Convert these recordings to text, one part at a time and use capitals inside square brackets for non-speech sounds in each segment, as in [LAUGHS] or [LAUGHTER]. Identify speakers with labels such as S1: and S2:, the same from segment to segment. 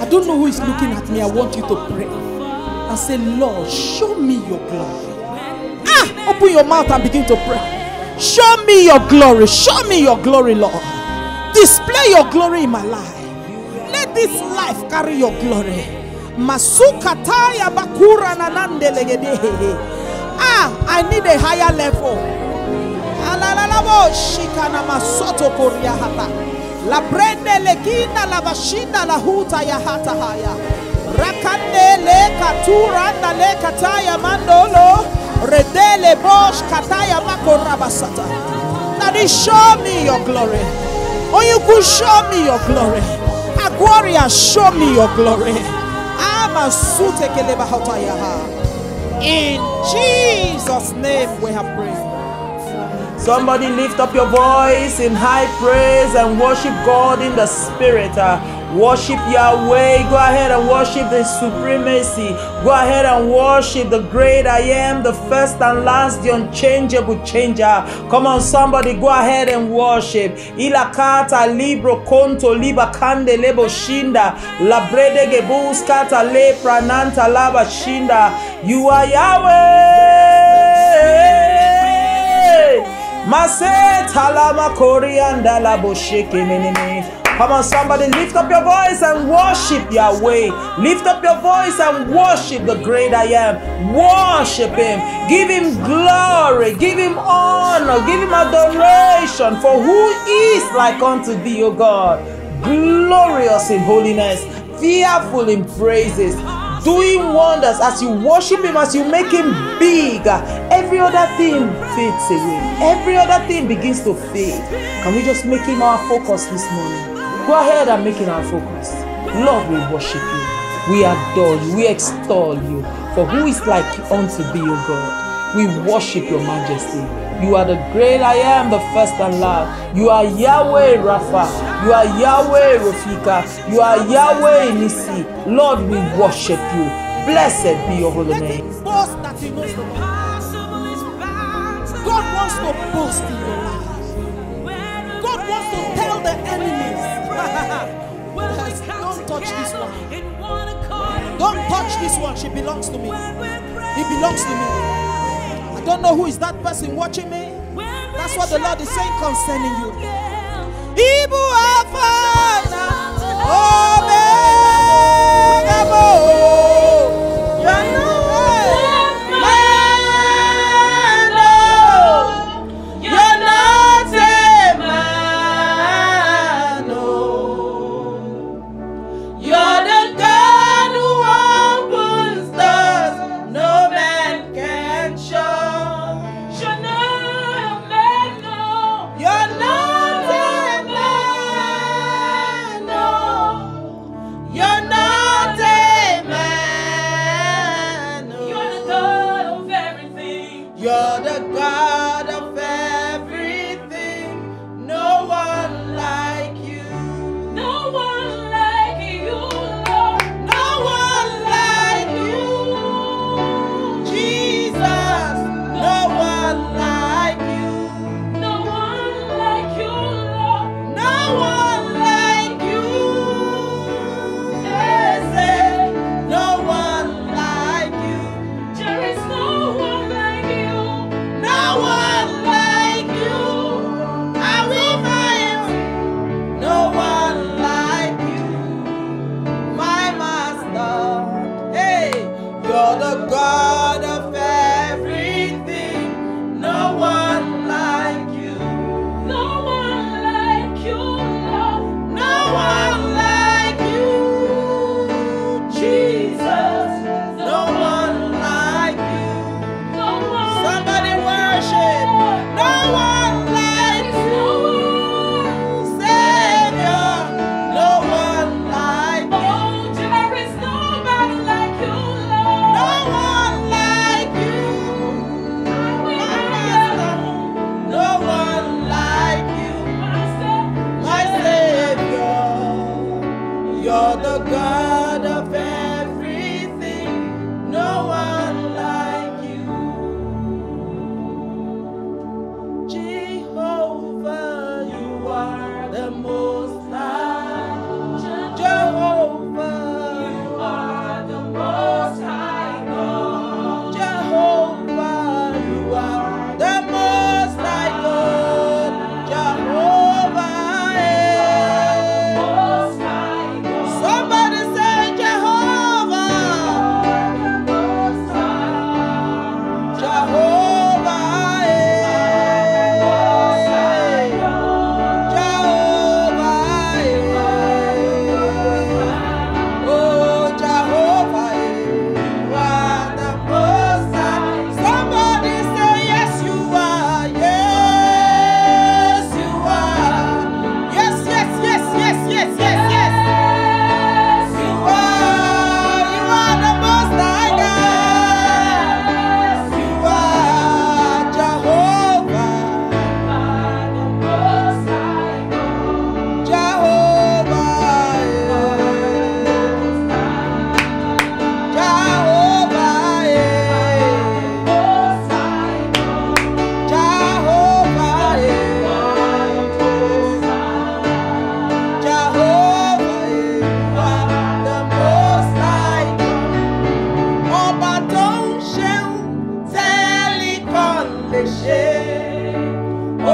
S1: I don't know who is looking at me. I want you to pray and say, Lord, show me your glory. Ah, open your mouth and begin to pray. Show me your glory. Show me your glory, Lord. Display your glory in my life. Let this life carry your glory. Masukataya bakura nanande legedehe. Ah, I need a higher level. Alalalabo shikana masoto koria hata. La brende legina la bashinda la huta ya hata haya. Rakande le katura na le kataya mandolo. Redele bosh kataya makora basata. Daddy, show me your glory. Oh, you could show me your glory. Aquaria, show me your glory. In Jesus' name we have prayed.
S2: Somebody lift up your voice in high praise and worship God in the spirit. Uh, Worship Yahweh. Go ahead and worship the supremacy. Go ahead and worship the great I am, the first and last, the unchangeable changer. Come on, somebody, go ahead and worship. Ilakata libro conto liba kande lebo shinda. Labrede gebuskata le prananta shinda. You are Yahweh. Mase talama korianda la bosheke menene. Come on, somebody, lift up your voice and worship Yahweh. Lift up your voice and worship the great I am. Worship Him. Give Him glory. Give Him honor. Give Him adoration. For who is like unto thee, O God? Glorious in holiness, fearful in praises, doing wonders as you worship Him, as you make Him big. Every other thing fades away. Every other thing begins to fade. Can we just make Him our focus this morning? Go ahead and make it our focus. Lord, we worship you. We adore you. We extol you. For who is like unto thee, O God? We worship your majesty. You are the great I am, the first and last. You are Yahweh Rapha. You are Yahweh Rafika. You are Yahweh Nissi. Lord, we worship you. Blessed be your holy name.
S1: God wants to boast in your life. God wants to the enemies. [LAUGHS] Yes, don't touch this one. Don't touch this one. She belongs to me. He belongs to me. I don't know who is that person watching me. That's what the Lord is saying concerning you. Ibu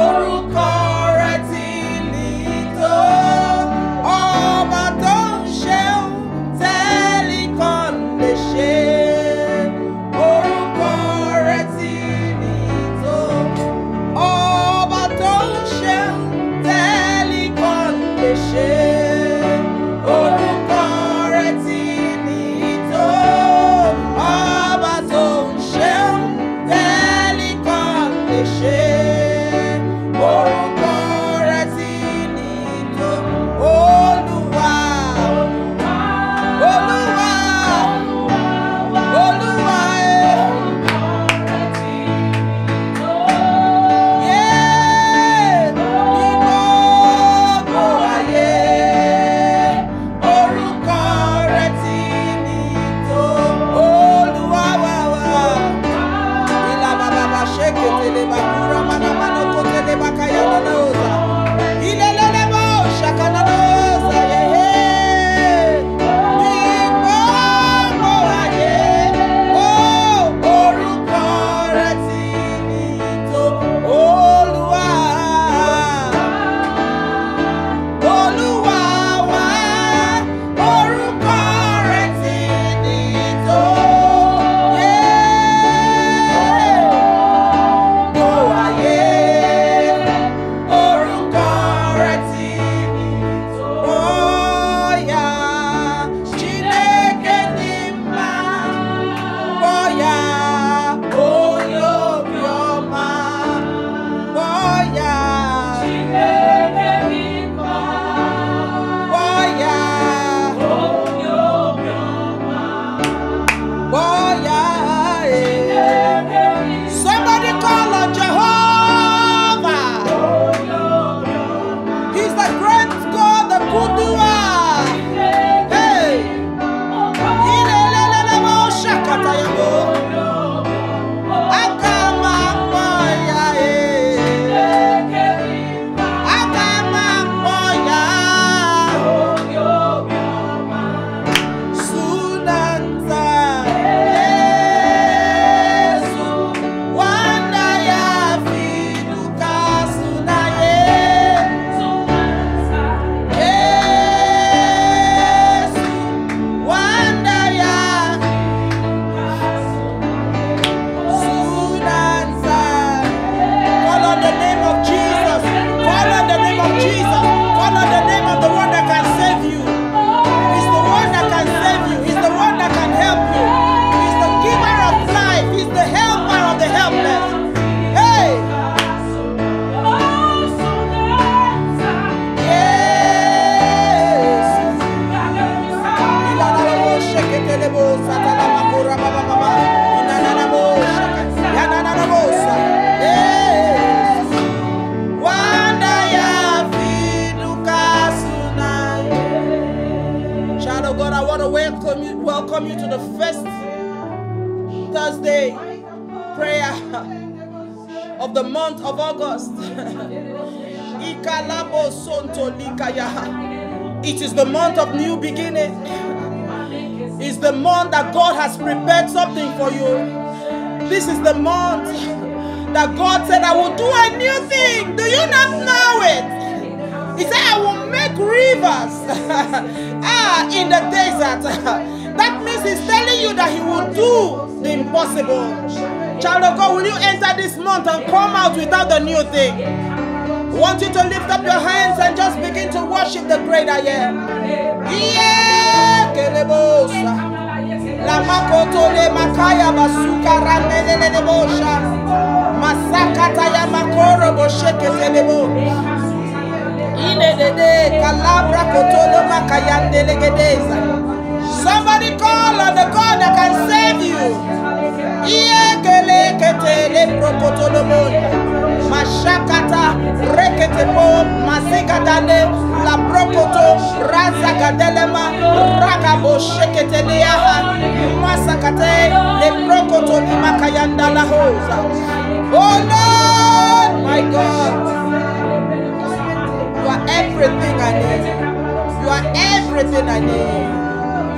S2: orúkọ. Mashakata la prokoto masakate le prokoto la. Oh Lord, my God. You are everything I need. You are everything I need.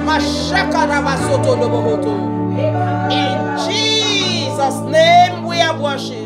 S2: Mashaka rabasoto lobohoto. In Jesus' name we have worshipped. Everything,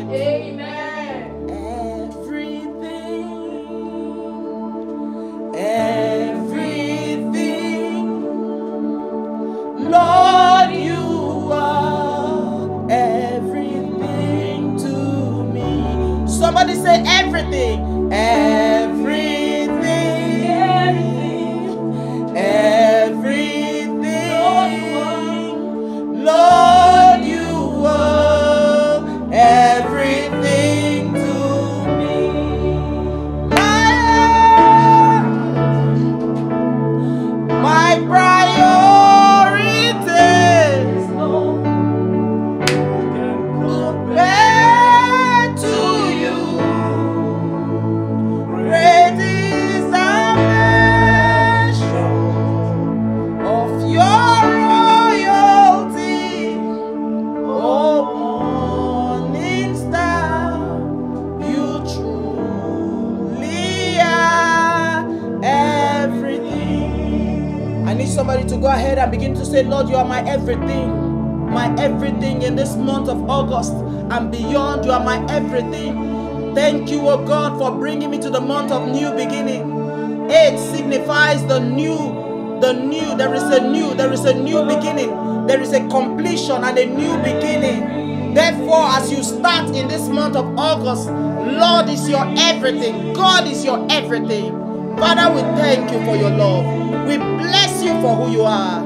S2: There is a completion and a new beginning. Therefore, as you start in this month of August, Lord is your everything. God is your everything. Father, we thank you for your love. We bless you for who you are.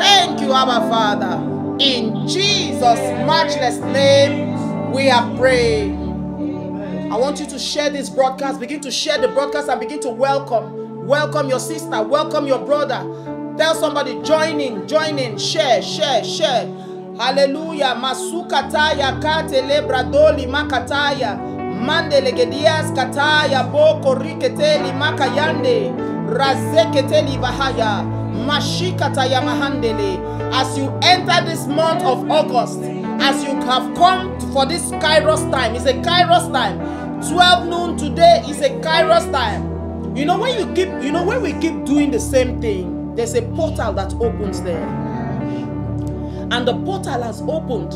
S2: Thank you, Abba Father. In Jesus' matchless name, we are praying. I want you to share this broadcast. Begin to share the broadcast and begin to welcome. Welcome your sister. Welcome your brother. Tell somebody, join in, join in, share, share, share. Hallelujah. Masukataya katele bradoli makataya. Mandele gedias kataya boko riketeli makayande. Razeketeli bahaya. Mashikataya mahandele. As you enter this month of August, as you have come for this Kairos time, it's a Kairos time. 12 noon today is a Kairos time. You know when you keep, you know when we keep doing the same thing, there's a portal that opens there. And the portal has opened.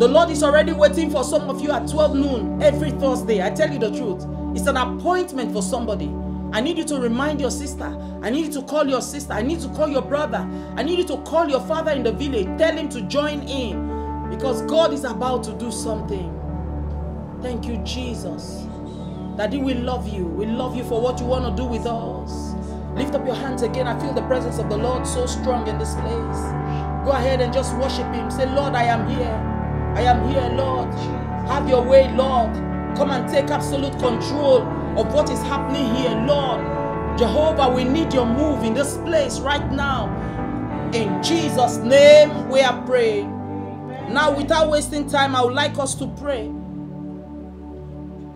S2: The Lord is already waiting for some of you at 12 noon every Thursday. I tell you the truth. It's an appointment for somebody. I need you to remind your sister. I need you to call your sister. I need to call your brother. I need you to call your father in the village. Tell him to join in because God is about to do something. Thank you, Jesus. Daddy, we love you. We love you for what you want to do with us. Lift up your hands again. I feel the presence of the Lord so strong in this place. Go ahead and just worship Him. Say, Lord, I am here. I am here, Lord. Have your way, Lord. Come and take absolute control of what is happening here, Lord. Jehovah, we need your move in this place right now. In Jesus' name, we are praying. Now, without wasting time, I would like us to pray.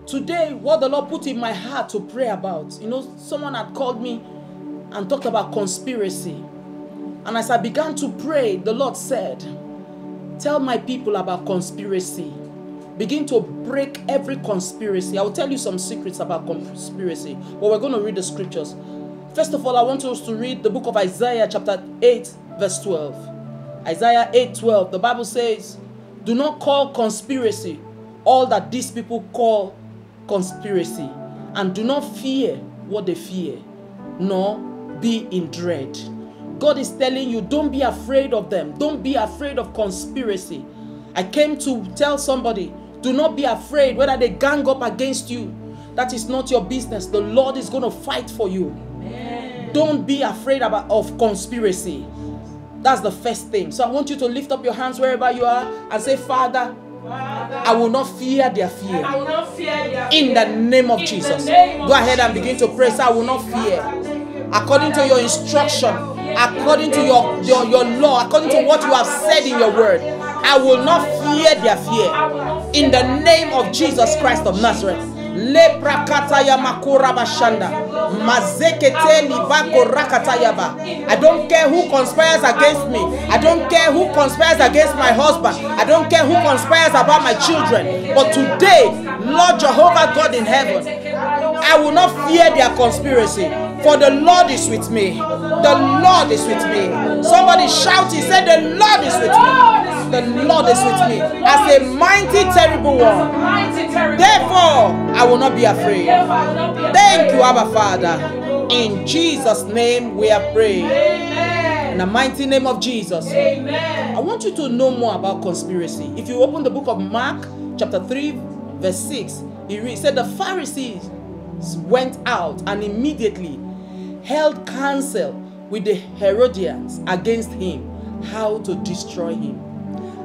S2: Today, what the Lord put in my heart to pray about, you know, someone had called me and talked about conspiracy. And as I began to pray, the Lord said, Tell my people about conspiracy. Begin to break every conspiracy. I will tell you some secrets about conspiracy, but we're going to read the scriptures. First of all, I want us to read the book of Isaiah, chapter 8, verse 12. Isaiah 8 12. The Bible says, Do not call conspiracy all that these people call conspiracy, and do not fear what they fear, nor be in dread. God is telling you, don't be afraid of them. Don't be afraid of conspiracy. I came to tell somebody, do not be afraid whether they gang up against you. That is not your business. The Lord is going to fight for you. Amen. Don't be afraid about, of conspiracy. That's the first thing. So I want you to lift up your hands wherever you are and say, Father, I will not fear their fear. I will not fear their fear. In the name of In Jesus. Name of Go ahead and begin to pray. Say, I will not fear. According to your instruction, according to your, your, your law, according to what you have said in your word, I will not fear their fear. In the name of Jesus Christ of Nazareth. I don't care who conspires against me. I don't care who conspires against my husband. I don't care who conspires about my children. But today, Lord Jehovah God in heaven, I will not fear their conspiracy. For the Lord is with me. The Lord is with me. Somebody shout, He said, The Lord is with me. The Lord is with me. As a mighty, terrible one. Therefore, I will not be afraid. Thank you, Abba Father. In Jesus' name we are praying. In the mighty name of Jesus. Amen. I want you to know more about conspiracy. If you open the book of Mark, chapter 3, verse 6, he said the Pharisees went out and immediately held counsel with the Herodians against him how to destroy him.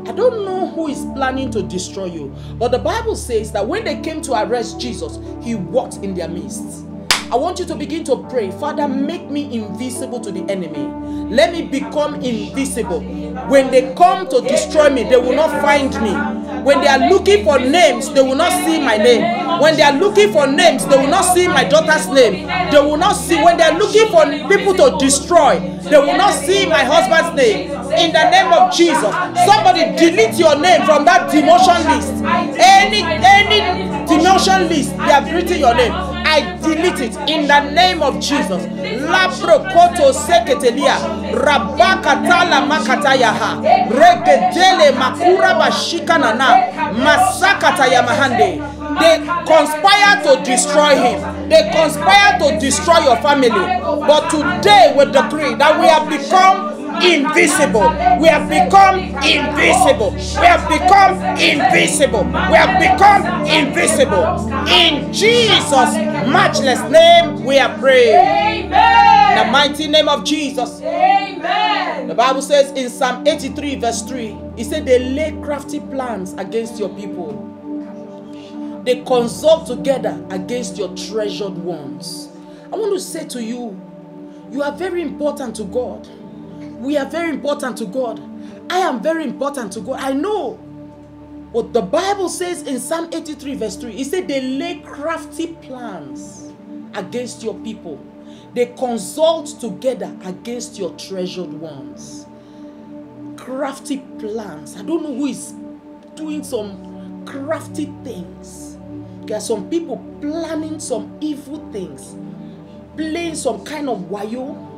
S2: I don't know who is planning to destroy you, but the Bible says that when they came to arrest Jesus, he walked in their midst. I want you to begin to pray, Father, make me invisible to the enemy. Let me become invisible. When they come to destroy me, they will not find me. When they are looking for names, they will not see my name. When they are looking for names, they will not see my daughter's name. They will not see, when they are looking for people to destroy, they will not see my husband's name. In the name of Jesus, somebody delete your name from that demotion list. Any, any demotion list, they have written your name. I delete it in the name of Jesus. Laprokoto seketelia rabakatala makatayaha regedele makura bashikanana masakata yamahande. They conspire to destroy him. They conspire to destroy your family. But today we decree that we have become invisible. We have become invisible. We have become invisible. We have become invisible. In Jesus' matchless name, we are praying. Amen. In the mighty name of Jesus. Amen. The Bible says in Psalm 83, verse 3, it said, They lay crafty plans against your people. They consult together against your treasured ones. I want to say to you, you are very important to God. We are very important to God. I am very important to God. I know. But the Bible says in Psalm 83, verse 3, it said they lay crafty plans against your people. They consult together against your treasured ones. Crafty plans. I don't know who is doing some crafty things. There are some people planning some evil things, playing some kind of wayo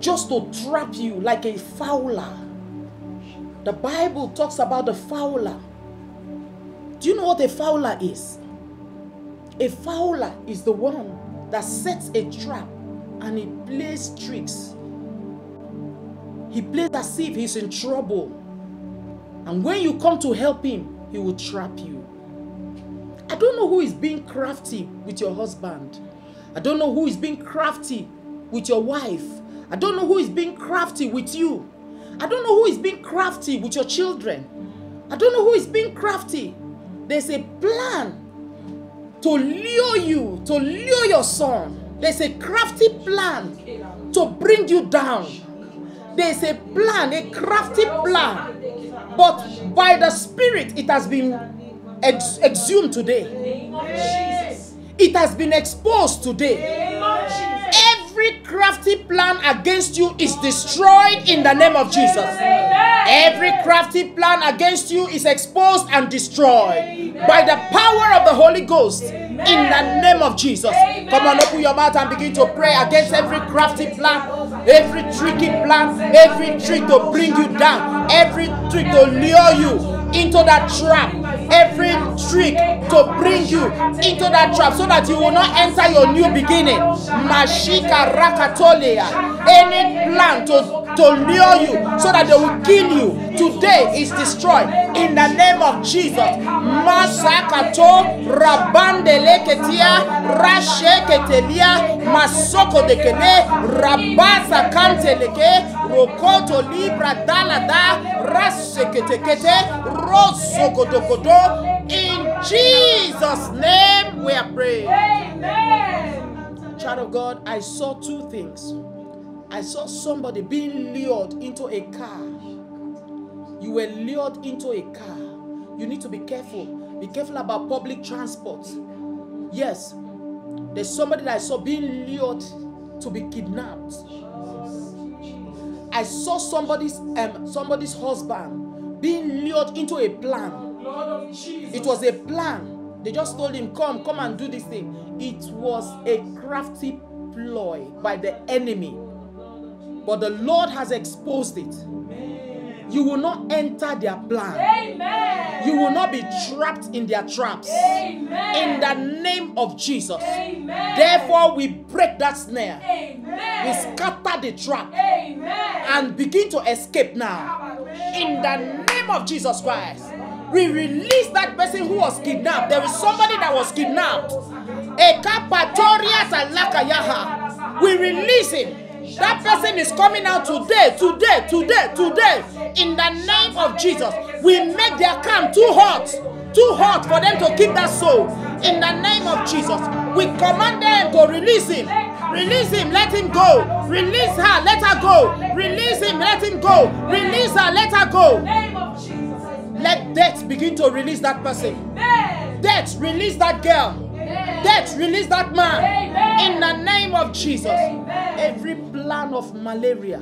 S2: just to trap you like a fowler. The Bible talks about the fowler. Do you know what a fowler is? A fowler is the one that sets a trap and he plays tricks. He plays as if he's in trouble. And when you come to help him, he will trap you. I don't know who is being crafty with your husband. I don't know who is being crafty with your wife. I don't know who is being crafty with you. I don't know who is being crafty with your children. I don't know who is being crafty. There's a plan to lure you, to lure your son. There's a crafty plan to bring you down. There's a plan, a crafty plan. But by the Spirit, it has been ex- exhumed today. It has been exposed today Every crafty plan against you is destroyed in the name of Jesus. Every crafty plan against you is exposed and destroyed by the power of the Holy Ghost in the name of Jesus. Come on, open your mouth and begin to pray against every crafty plan, every tricky plan, every trick to bring you down, every trick to lure you into that trap, every trick to bring you into that trap so that you will not enter your new beginning. Mashika Rakatolia. Any plan to to lure you so that they will kill you today is destroyed in the name of Jesus. Masakato rabandele ketia rashe ketelia masoko de kene rabasa kanteleke rokoto libra dalada rashe ketekete rosso kodokodo in Jesus name we are praying.
S1: Amen.
S2: Child of God, I saw two things. I saw somebody being lured into a car. You were lured into a car. You need to be careful. Be careful about public transport. Yes, there's somebody that I saw being lured to be kidnapped. I saw somebody's um, somebody's husband being lured into a plan.
S1: Lord of Jesus.
S2: It was a plan. They just told him, Come, come and do this thing. It was a crafty ploy by the enemy. But the Lord has exposed it. You will not enter their plan.
S1: Amen.
S2: You will not be trapped in their traps.
S1: Amen.
S2: In the name of Jesus.
S1: Amen.
S2: Therefore, we break that snare. We scatter the trap
S1: Amen.
S2: and begin to escape now. In the name of Jesus Christ, we release that person who was kidnapped. There is somebody that was kidnapped. We release him. That person is coming out today, today, today, today. In the name of Jesus, we make their camp too hot, too hot for them to keep that soul. In the name of Jesus, we command them to release him. Release him, let him go. Release her, let her go. Release him, let him go. Release her, let her go. Let death begin to release that person. Death, release that girl. Death, release that man. In the name of Jesus. Every plan of malaria,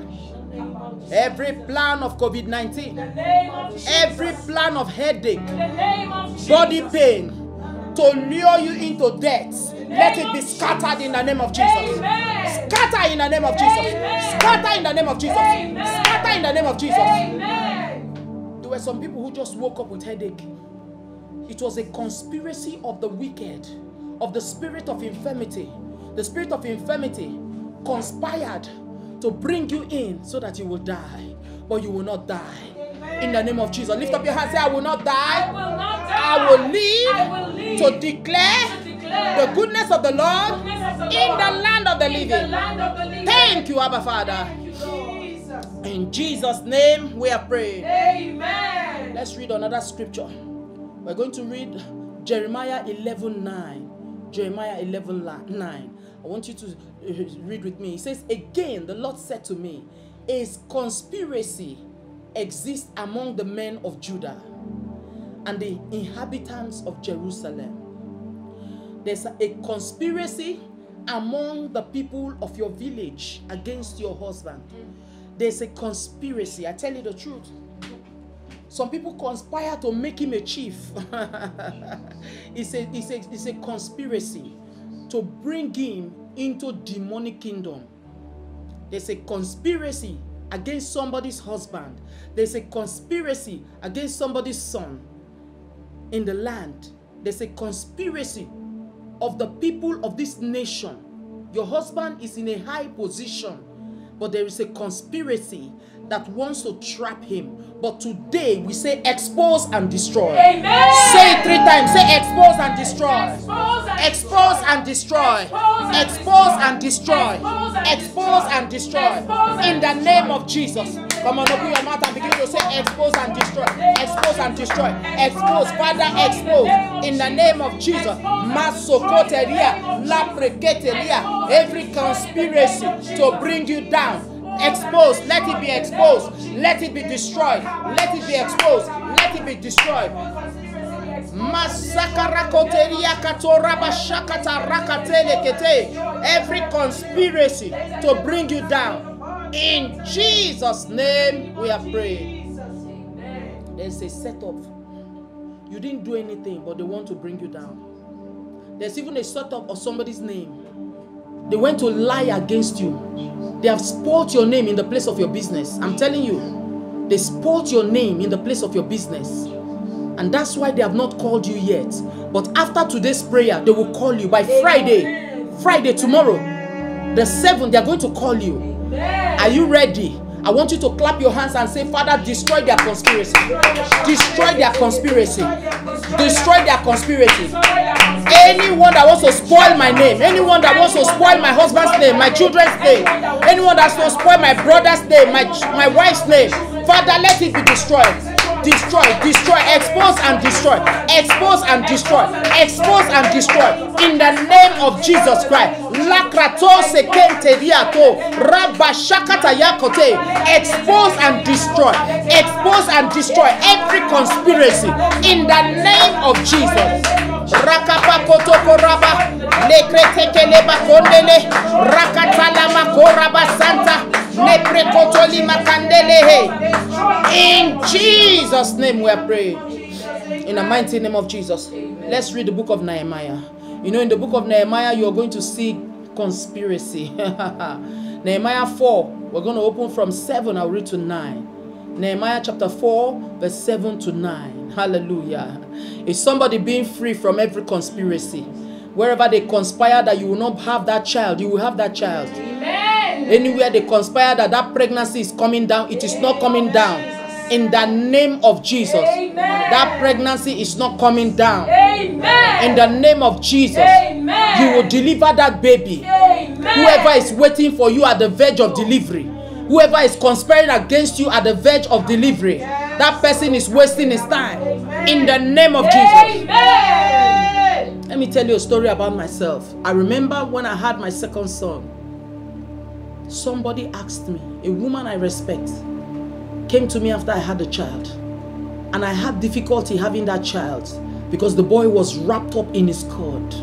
S2: every plan of COVID 19,
S1: The name of Jesus.
S2: every plan of headache,
S1: of
S2: body pain to lure you into death, let it be scattered in the name of Jesus. Scatter in the name of Jesus. Scatter in the name of Jesus. Scatter in the name of Jesus. There were some people who just woke up with headache. It was a conspiracy of the wicked, of the spirit of infirmity. The spirit of infirmity conspired to bring you in so that you will die, but you will not die. In the name of Jesus, lift up your hands. Say, "I will not
S1: I
S2: die.
S1: will not die.
S2: I will live
S1: I will live
S2: to declare
S1: to declare
S2: the goodness of the Lord
S1: of the
S2: in
S1: Lord
S2: the land of the
S1: in the
S2: living."
S1: land of the living.
S2: Thank you, Abba Father.
S1: You, Jesus.
S2: In Jesus' name, we are praying.
S1: Amen.
S2: Let's read another scripture. We're going to read Jeremiah 11 9. Jeremiah 11 9. I want you to uh, read with me. It says, Again, the Lord said to me, A conspiracy exists among the men of Judah and the inhabitants of Jerusalem. There's a, a conspiracy among the people of your village against your husband. There's a conspiracy. I tell you the truth. Some people conspire to make him a chief. [LAUGHS] it's, a, it's, a, it's a conspiracy to bring him into demonic kingdom. There's a conspiracy against somebody's husband. There's a conspiracy against somebody's son in the land. There's a conspiracy of the people of this nation. Your husband is in a high position, but there is a conspiracy that wants to trap him. But today we say expose and destroy.
S1: Amen.
S2: Say it three times. Say expose and destroy.
S1: Expose and
S2: destroy. Expose and destroy. Expose and destroy. In the name of Jesus. Come on, open your mouth and begin to say expose and destroy. Expose and destroy. Expose. Father, expose. In the name of Jesus. Masokoteria. Lapreketeria. Every conspiracy to bring you down. Expose. Let it be exposed. Let it be destroyed. Let it be exposed. Let it be destroyed. Every conspiracy to bring you down. In Jesus' name we are praying. There's a setup. You didn't do anything, but they want to bring you down. There's even a setup of somebody's name. They went to lie against you. They have spoiled your name in the place of your business. I'm telling you, they spoiled your name in the place of your business. And that's why they have not called you yet. But after today's prayer, they will call you by Friday. Friday, tomorrow, the 7th, they are going to call you. Are you ready? I want you to clap your hands and say, Father, destroy their conspiracy. Destroy their conspiracy. Destroy their conspiracy. Anyone that wants to spoil my name, anyone that wants to spoil my husband's name, my children's name, anyone that wants to spoil my brother's name, my, my wife's name, Father, let it be destroyed. Destroy, destroy, expose and destroy, expose and destroy, expose and destroy in the name of Jesus Christ. Lakrato sekente diato, rabashakata yakote, expose and destroy, expose and destroy every conspiracy in the name of Jesus. Rakapa kotoko raba, lekretekele bakondele, rakatala makoraba santa, neprekotoli makandele. In Jesus' name we are praying. In the mighty name of Jesus. Let's read the book of Nehemiah. You know, in the book of Nehemiah, you're going to see conspiracy. [LAUGHS] Nehemiah 4, we're going to open from 7, I'll read to 9. Nehemiah chapter 4, verse 7 to 9. Hallelujah. Is somebody being free from every conspiracy? Wherever they conspire that you will not have that child, you will have that child. Anywhere they conspire that that pregnancy is coming down, it is not coming down. In the name of Jesus, that pregnancy is not coming down. In the name of Jesus, you will deliver that baby. Whoever is waiting for you at the verge of delivery, whoever is conspiring against you at the verge of delivery, that person is wasting his time. In the name of Jesus. Let me tell you a story about myself. I remember when I had my second son somebody asked me, a woman I respect, came to me after I had a child. And I had difficulty having that child because the boy was wrapped up in his cord.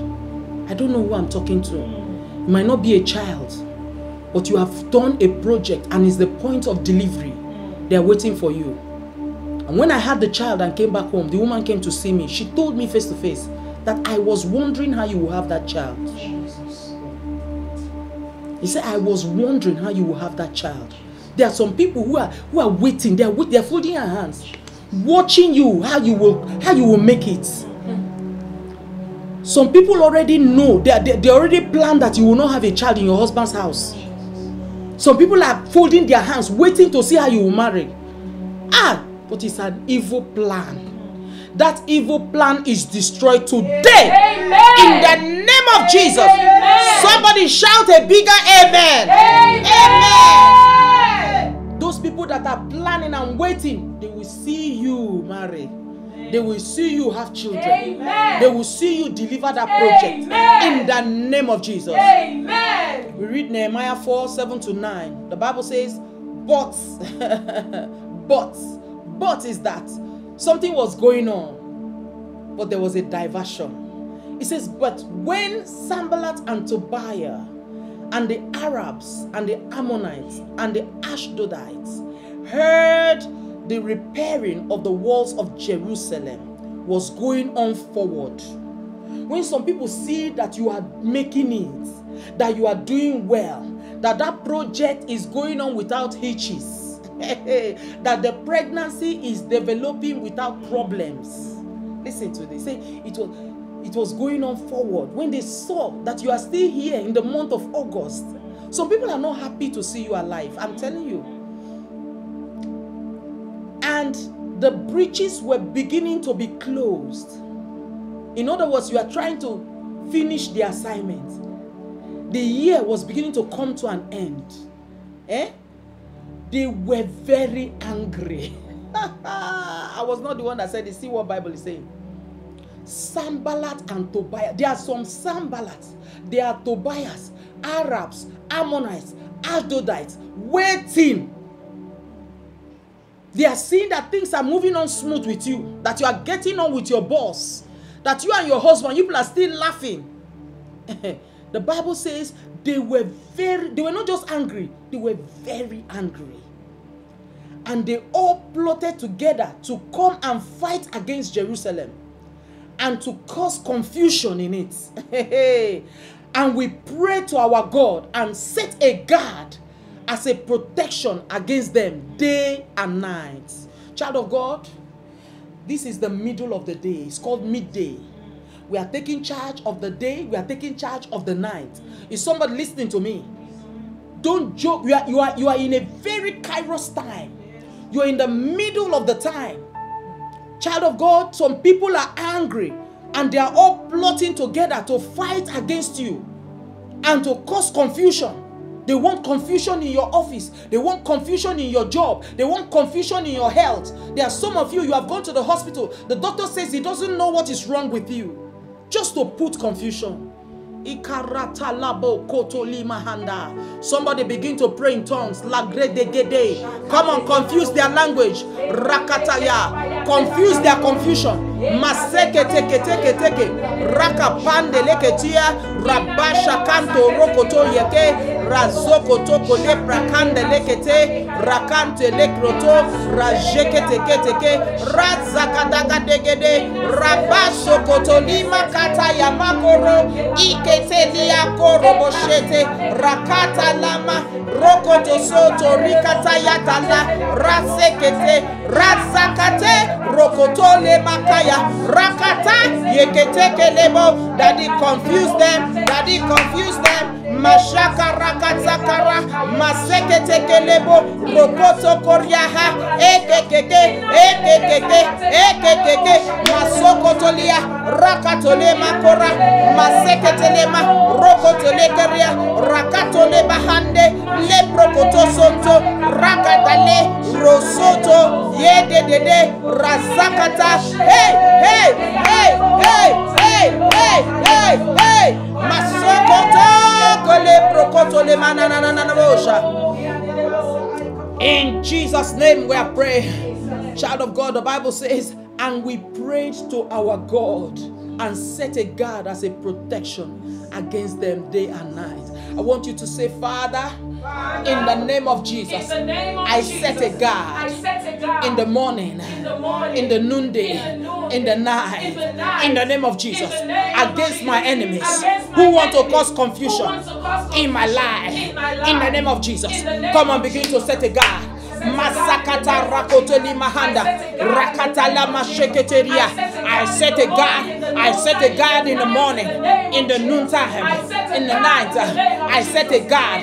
S2: I don't know who I'm talking to. It might not be a child, but you have done a project and it's the point of delivery. They're waiting for you. And when I had the child and came back home, the woman came to see me. She told me face to face that I was wondering how you will have that child. He said, I was wondering how you will have that child. There are some people who are who are waiting, they're wait, they're folding their hands, watching you, how you will how you will make it. Some people already know, they, they, they already plan that you will not have a child in your husband's house. Some people are folding their hands, waiting to see how you will marry. Ah, but it's an evil plan. That evil plan is destroyed today. In the name of Jesus. Somebody shout a bigger amen. Amen. Those people that are planning and waiting, they will see you marry. They will see you have children.
S1: Amen.
S2: They will see you deliver that project.
S1: Amen.
S2: In the name of Jesus.
S1: Amen.
S2: We read Nehemiah 4 7 to 9. The Bible says, But, [LAUGHS] but, but is that something was going on, but there was a diversion. It says, But when Sambalat and Tobiah and the Arabs and the Ammonites and the Ashdodites heard the repairing of the walls of Jerusalem was going on forward. When some people see that you are making it, that you are doing well, that that project is going on without hitches, [LAUGHS] that the pregnancy is developing without problems. Listen to this. Say it was it was going on forward. When they saw that you are still here in the month of August, some people are not happy to see you alive. I'm telling you. And the breaches were beginning to be closed. In other words, you are trying to finish the assignment. The year was beginning to come to an end. Eh? They were very angry. [LAUGHS] I was not the one that said it. See what Bible is saying. Sanballat and Tobiah. There are some Sanballats. There are Tobias, Arabs, Ammonites, Ashdodites waiting They are seeing that things are moving on smooth with you, that you are getting on with your boss, that you and your husband, you people are still laughing. [LAUGHS] the Bible says they were very, they were not just angry, they were very angry. And they all plotted together to come and fight against Jerusalem and to cause confusion in it. [LAUGHS] and we pray to our God and set a guard as a protection against them day and night. Child of God, this is the middle of the day. It's called midday. We are taking charge of the day, we are taking charge of the night. Is somebody listening to me? Don't joke. You are, you are, you are in a very kairos time. You're in the middle of the time. Child of God, some people are angry and they are all plotting together to fight against you and to cause confusion. They want confusion in your office. They want confusion in your job. They want confusion in your health. There are some of you, you have gone to the hospital. The doctor says he doesn't know what is wrong with you. Just to put confusion. Ikarata labo koto limahanda. Somebody begin to pray in tongues. Lagredegede. Come on, confuse their language. Rakataya. Confuse their confusion. Maseke teke teke teke. Raka pande leketia. Rabasha kanto rokoto yeke. Razoko toko le prakande lekete. Rakante lekroto. Rajeke teke teke. Razakadaga degede. Rabaso koto lima kata yamakoro. Ikete liakoro boshete. Rakata lama. Rokoto soto rikata yatala. Rasekete. Razakate. Rokoto le makaya. Rakata. Yeketeke lebo. Daddy confuse them. Daddy confuse them. mashakarakazakara maseketekelebo rokotokoriaha ekekeke ekekeke ekekeke masokotolia rakatolemakora maseketelema rokotolekeria rakatolebahande leprokotosonto rakatale rosoto yededede razakata hey, hey, hey, hey, hey, hey, hey, hey. masokoto In Jesus' name we are praying. Child of God, the Bible says, and we prayed to our God and set a guard as a protection against them day and night. I want you to say, Father, in the name of Jesus,
S1: name of
S2: I
S1: Jesus,
S2: set a guard
S1: I set a guard
S2: in the morning,
S1: in the morning,
S2: in the noonday,
S1: in the noon,
S2: in the night,
S1: in the night,
S2: in the name of Jesus,
S1: the name of
S2: against my enemies
S1: against my
S2: who want to cause confusion
S1: to cause
S2: in my life.
S1: in my
S2: In the name of Jesus,
S1: In the name
S2: come
S1: and
S2: begin to set a guard. Masakata rakoteli mahanda, rakata lama sheketeria. I set a guard. I set a guard in the morning, in the noontime, in the night. I set a guard.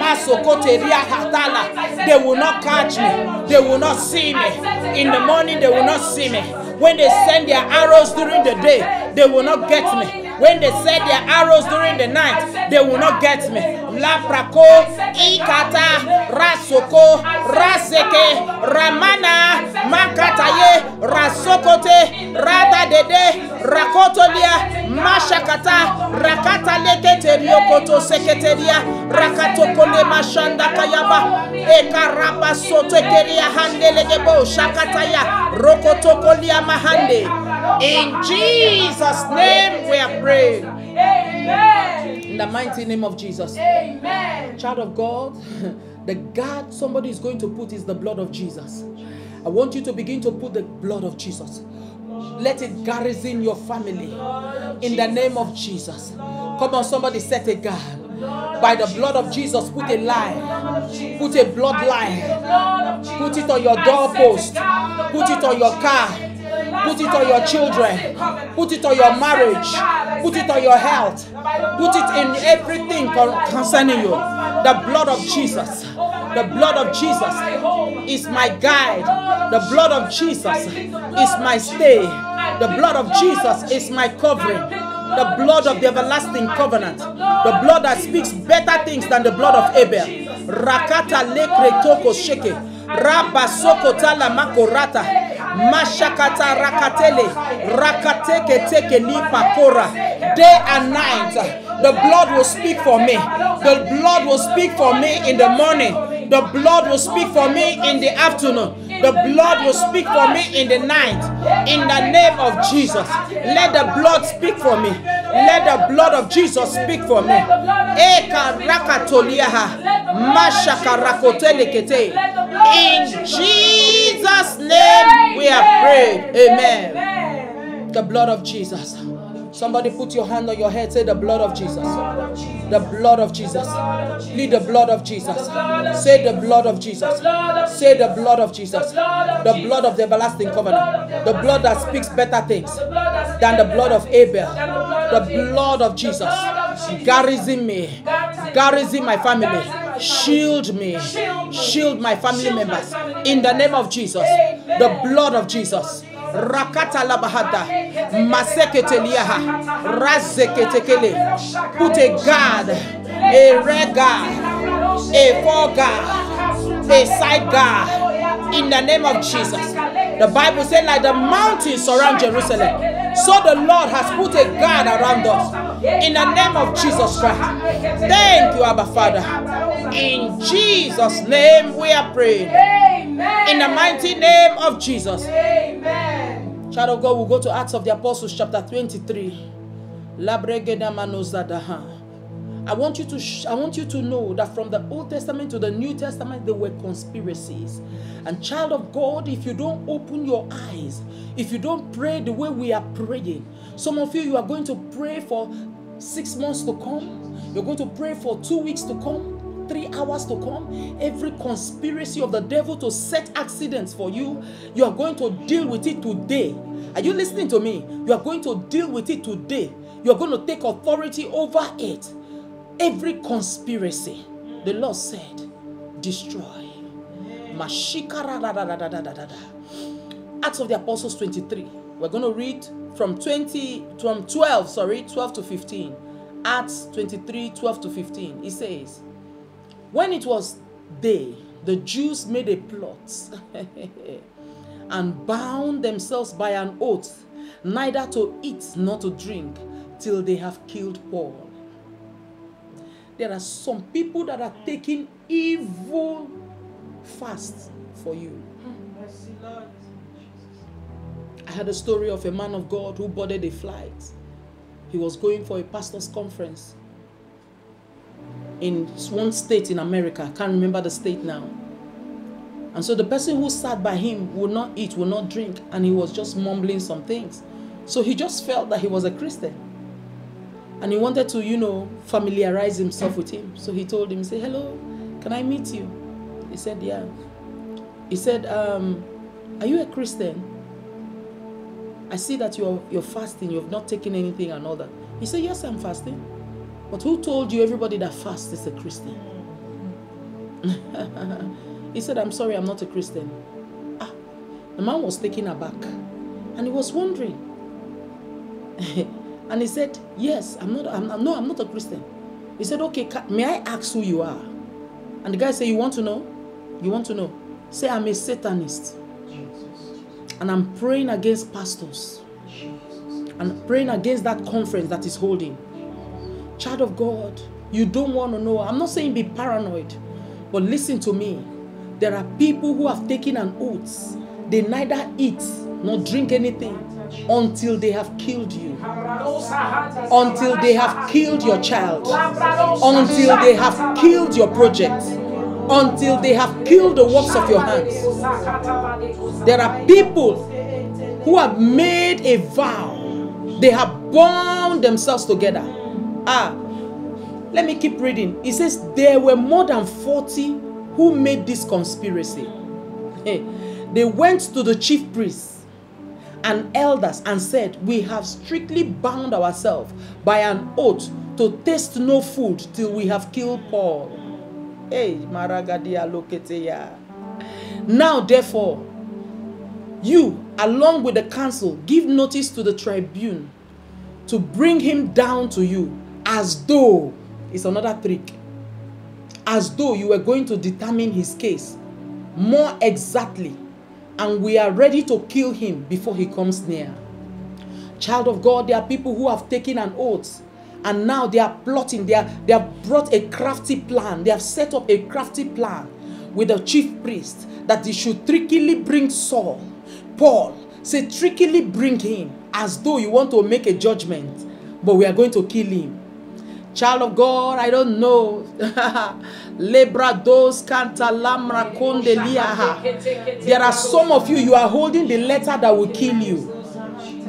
S2: Masokoteria hatala. They will not catch me. They will not see me. In the morning, they will not see me. When they send their arrows during the day, they will not get me. When they send their arrows during the night, they will not get me. Laprako, Ikata, Rasoko, Raseke, Ramana, Makataye, Rasokote, Rada Dede, Rakotolia, Mashakata, Rakata Lekete Riokoto Seketeria, Rakatokole Mashanda Kayaba, Ekarapa Sotekeria Handelegebo, Shakataya, Rokotokolia Mahande. In Jesus' name we are praying.
S1: Amen.
S2: In the mighty name of Jesus.
S1: Amen.
S2: Child of God, [LAUGHS] the guard somebody is going to put is the blood of Jesus. I want you to begin to put the blood of Jesus. Let it garrison your family in the name of Jesus. Come on, somebody set a guard. By the blood of Jesus, put a line, put a bloodline, put it on your doorpost, put it on your car, put it on your children, put it on your marriage, put it on your health, put it in everything concerning you. The blood of Jesus, the blood of Jesus is my guide. The blood of Jesus is my stay. The blood of Jesus is my covering. The blood of the everlasting covenant. The blood that speaks better things than the blood of Abel. Rakata lekre toko sheke. Rabba sokota la makorata. Mashakata rakatele. Rakateke teke li pakora. Day and night. The blood will speak for me. The blood will speak for me in the morning. The blood will speak for me in the afternoon. The blood will speak for me in the night. In the name of Jesus. Let the blood speak for me. Let the blood of Jesus speak for me. Eka rakatoliaha. Mashaka rakotelekete. In Jesus' name we are prayed. Amen. The blood of Jesus. Somebody put your hand on your head. Say the blood of Jesus. The blood of Jesus. Plead the blood of Jesus. Say the blood of Jesus. Say the blood of Jesus. The blood of the everlasting covenant. The blood that speaks better things than the blood of Abel. The blood of Jesus. Garrison me. Garrison my family. Shield me. Shield my family members. In the name of Jesus. The blood of Jesus. Rakata labahada. Maseketeliaha. Razeketekele. Put a guard. A red guard. A four guard. A side guard. In the name of Jesus. The Bible said, like the mountains surround Jerusalem, so the Lord has put a guard around us. In the name of Jesus Christ. Thank you, Abba Father. In Jesus' name we are praying.
S1: Amen.
S2: In the mighty name of Jesus.
S1: Amen.
S2: Child of God, we'll go to Acts of the Apostles, chapter 23. I want you to sh- I want you to know that from the Old Testament to the New Testament there were conspiracies. And child of God, if you don't open your eyes, if you don't pray the way we are praying, some of you you are going to pray for 6 months to come. You're going to pray for 2 weeks to come. Three hours to come, every conspiracy of the devil to set accidents for you, you are going to deal with it today. Are you listening to me? You are going to deal with it today. You are going to take authority over it. Every conspiracy, the Lord said, destroy. Acts of the Apostles 23. We're going to read from 20, from 12, sorry, 12 to 15. Acts 23, 12 to 15. It says, When it was day, the Jews made a plot [LAUGHS] and bound themselves by an oath, neither to eat nor to drink, till they have killed Paul. There are some people that are taking evil fast for you. I had a story of a man of God who boarded a flight. He was going for a pastor's conference in one state in America. I can't remember the state now. And so the person who sat by him would not eat, would not drink, and he was just mumbling some things. So he just felt that he was a Christian. And he wanted to, you know, familiarize himself with him. So he told him, say, hello, can I meet you? He said, yeah. He said, um, are you a Christian? I see that you're, you're fasting, you've not taken anything and all that. He said, yes, I'm fasting. But who told you everybody that fasts is a Christian? [LAUGHS] he said, I'm sorry, I'm not a Christian. Ah, the man was taken aback and he was wondering. [LAUGHS] and he said, Yes, I'm not, I'm, no, I'm not a Christian. He said, Okay, may I ask who you are? And the guy said, You want to know? You want to know? Say, I'm a Satanist. And I'm praying against pastors. And praying against that conference that is holding. Child of God, you don't want to know. I'm not saying be paranoid, but listen to me. There are people who have taken an oath. They neither eat nor drink anything until they have killed you, until they have killed your child, until they have killed your project, until they have killed the works of your hands. There are people who have made a vow, they have bound themselves together. Ah, let me keep reading. It says, There were more than 40 who made this conspiracy. Hey, [LAUGHS] they went to the chief priests and elders and said, We have strictly bound ourselves by an oath to taste no food till we have killed Paul. Hey. Now, therefore, you, along with the council, give notice to the tribune to bring him down to you as though it's another trick as though you were going to determine his case more exactly and we are ready to kill him before he comes near. Child of god there are people who have taken an oath. And now they are plotting they, are, they have brought a crafty plan. They have set up a crafty plan with the chief priest that he should trickily bring Saul, Paul, say trickily bring him as though you want to make a judgment, but we are going to kill him. Child of God, I don't know. [LAUGHS] Lebrados. There are some of you, you are holding the letter that will kill you.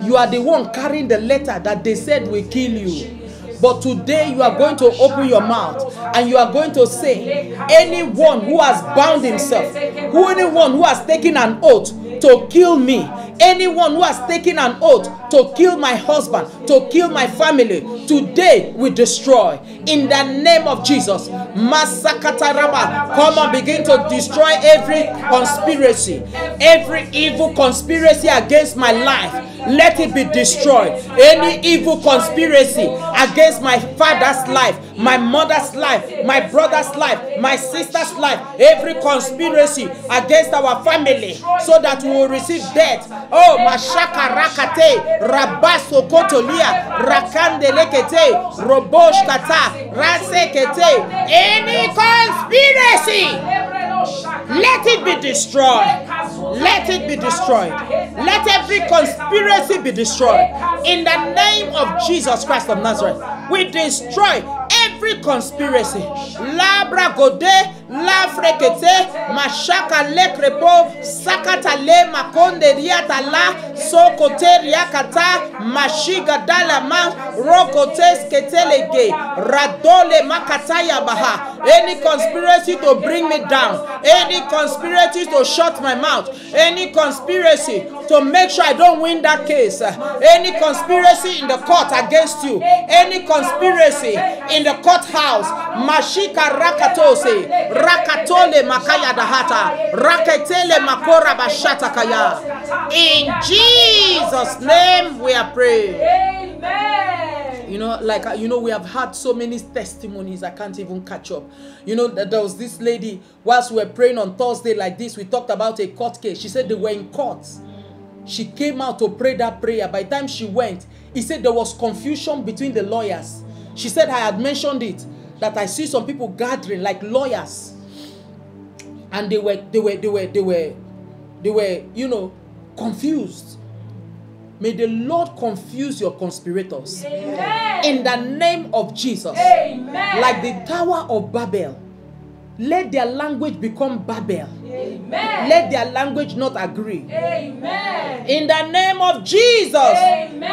S2: You are the one carrying the letter that they said will kill you. But today you are going to open your mouth and you are going to say, anyone who has bound himself, who anyone who has taken an oath to kill me, anyone who has taken an oath to kill my husband, to kill my family, today we destroy. In the name of Jesus, Masakataraba, come and begin to destroy every conspiracy, every evil conspiracy against my life. Let it be destroyed. Any evil conspiracy against my father's life, my mother's life, my brother's life, my sister's life, every conspiracy against our family, so that we will receive death. Oh, Mashaka Rakate, Rabaso Kotolia, Rakande Lekete, Robosh Kata. Any conspiracy, let it be destroyed. Let it be destroyed. Let every conspiracy be destroyed. In the name of Jesus Christ of Nazareth, we destroy every conspiracy. Labra gode, la frekete, mashaka le krepo, sakata le makonde riata la, sokote riakata, mashiga dala ma, rokote sketelege, radole makataya baha. Any conspiracy to bring me down, any conspiracy to shut my mouth, any conspiracy to make sure I don't win that case, any conspiracy in the court against you, any conspiracy in the courthouse, mashika rakatose, rakatole makaya dahata, raketele makora bashata kaya. In Jesus' name we are praying.
S1: Amen.
S2: You know, like you know, we have had so many testimonies. I can't even catch up. You know, that there was this lady whilst we were praying on Thursday like this. We talked about a court case. She said they were in court. She came out to pray that prayer. By the time she went, he said there was confusion between the lawyers. She said I had mentioned it that I see some people gathering like lawyers, and they were they were they were they were they were you know confused. May the Lord confuse your conspirators
S1: Amen.
S2: in the name of Jesus.
S1: Amen.
S2: Like the Tower of Babel. Let their language become Babel.
S1: Amen.
S2: Let their language not agree.
S1: Amen.
S2: In the name of Jesus,
S1: Amen.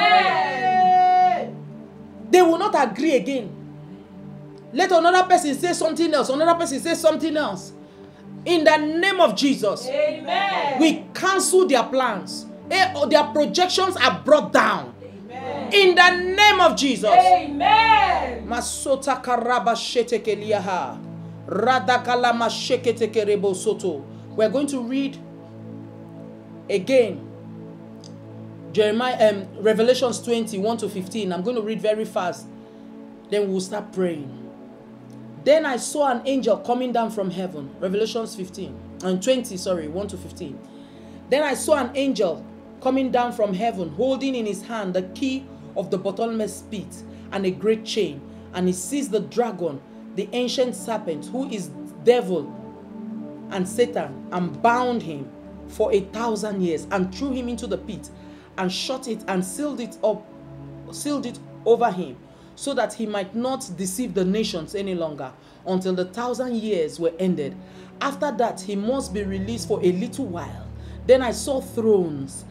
S2: they will not agree again. Let another person say something else, another person say something else. In the name of Jesus,
S1: Amen.
S2: we cancel their plans. Eh, Their projections are brought down.
S1: Amen.
S2: In the name of Jesus.
S1: Amen.
S2: Masota karaba sheteke liaha. Radakala masheketeke rebo soto. We're going to read again Jeremiah um, Revelations 20, 1 to 15. I'm going to read very fast. Then we'll start praying. Then I saw an angel coming down from heaven. Revelations 15 and 20, sorry, 1 to 15. Then I saw an angel coming down from heaven, holding in his hand the key of the bottomless pit and a great chain. And he seized the dragon, the ancient serpent, who is devil and Satan, and bound him for a thousand years, and threw him into the pit, and shut it and sealed it up, sealed it over him, so that he might not deceive the nations any longer until the thousand years were ended. After that, he must be released for a little while. Then I saw thrones,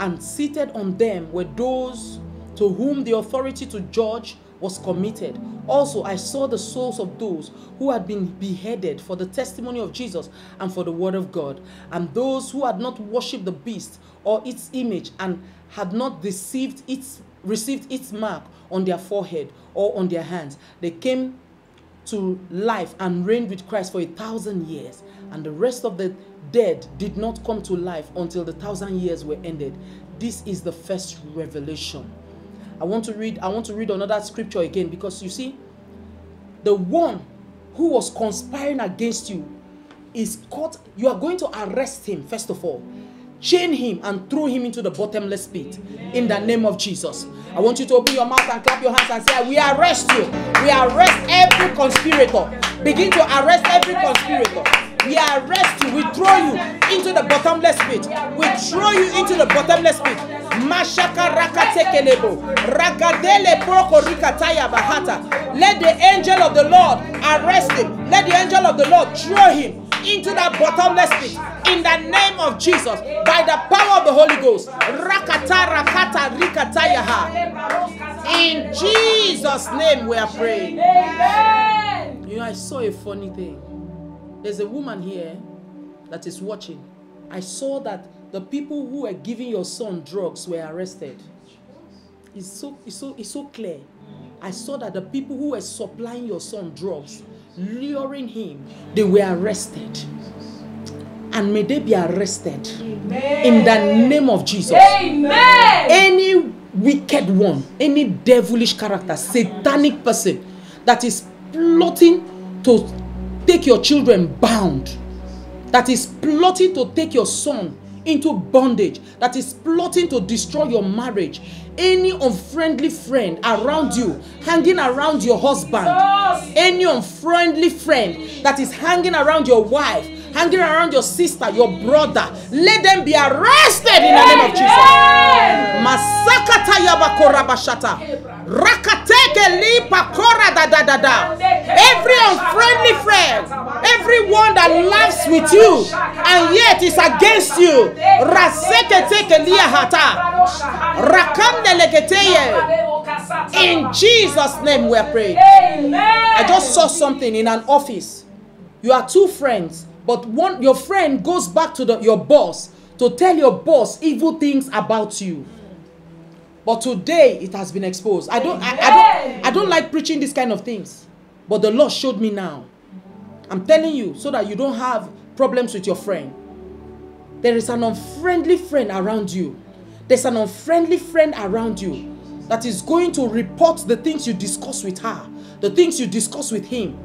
S2: and seated on them were those to whom the authority to judge was committed. Also, I saw the souls of those who had been beheaded for the testimony of Jesus and for the word of God, and those who had not worshipped the beast or its image and had not deceived its received its mark on their forehead or on their hands. They came to life and reigned with Christ for a thousand years. And the rest of the dead did not come to life until the thousand years were ended. This is the first revelation. I want to read I want to read another scripture again because you see the one who was conspiring against you is caught you are going to arrest him first of all chain him and throw him into the bottomless pit in the name of Jesus. I want you to open your mouth and clap your hands and say, We arrest you. We arrest every conspirator. Begin to arrest every conspirator. We arrest you. We throw you into the bottomless pit. We throw you into the bottomless pit. Mashaka rakatekelebo. Bahata. Let the angel of the Lord arrest him. Let the angel of the Lord throw him into that bottomless pit. In the name of Jesus. By the power of the Holy Ghost. Rakata rakata rikatayaha. In Jesus' name we are praying.
S1: Amen.
S2: You know, I saw a funny thing. There's a woman here that is watching. I saw that the people who were giving your son drugs were arrested. It's so, it's so, it's so clear. I saw that the people who were supplying your son drugs, luring him, they were arrested. And may they be arrested in the name of Jesus
S1: Amen.
S2: any wicked one, any devilish character, satanic person that is plotting to take your children bound, that is plotting to take your son into bondage, that is plotting to destroy your marriage, any unfriendly friend around you, hanging around your husband, any unfriendly friend that is hanging around your wife, hanging around your sister, your brother, let them be arrested in the name of Jesus. Masakata yabakora bashata. Rakateke lipa kora da da da da. Every unfriendly friend, everyone that laughs with you and yet is against you. Raseke teke liyahata. Rakande leketeye. In Jesus' name we are praying. I just saw something in an office. You are two friends, but one your friend goes back to the, your boss to tell your boss evil things about you. But today it has been exposed. I don't I, I don't I don't like preaching this kind of things. But the Lord showed me now. I'm telling you so that you don't have problems with your friend. There is an unfriendly friend around you. There's an unfriendly friend around you that is going to report the things you discuss with her, the things you discuss with him.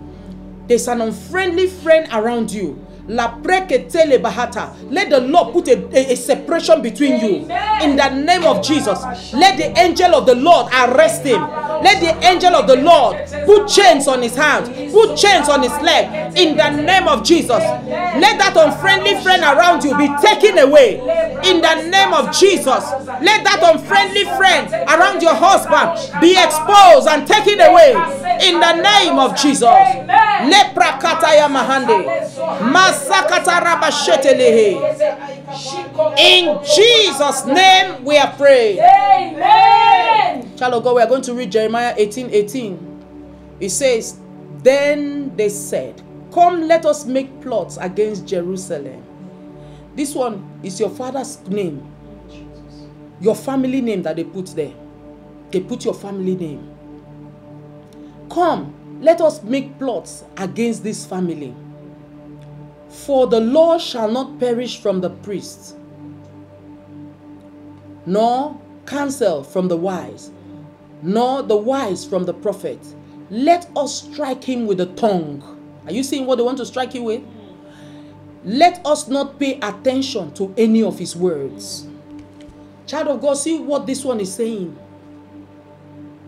S2: There's an unfriendly friend around you. La preketele bahata. Let the Lord put a, a, a separation between you. In the name of Jesus. Let the angel of the Lord arrest him. Let the angel of the Lord put chains on his hands, put chains on his leg. In the name of Jesus. Let that unfriendly friend around you be taken away. In the name of Jesus. Let that unfriendly friend around your husband be exposed and taken away. In the name of Jesus. Lepra kataya mahande. Rabashetelehe. In Jesus' name we are praying.
S1: Amen.
S2: Child of God, we are going to read Jeremiah 18 18. It says, Then they said, Come, let us make plots against Jerusalem. This one is your father's name, your family name that they put there. They put your family name. Come, let us make plots against this family. For the law shall not perish from the priests, nor counsel from the wise, nor the wise from the prophet. Let us strike him with the tongue. Are you seeing what they want to strike you with? Let us not pay attention to any of his words. Child of God, see what this one is saying.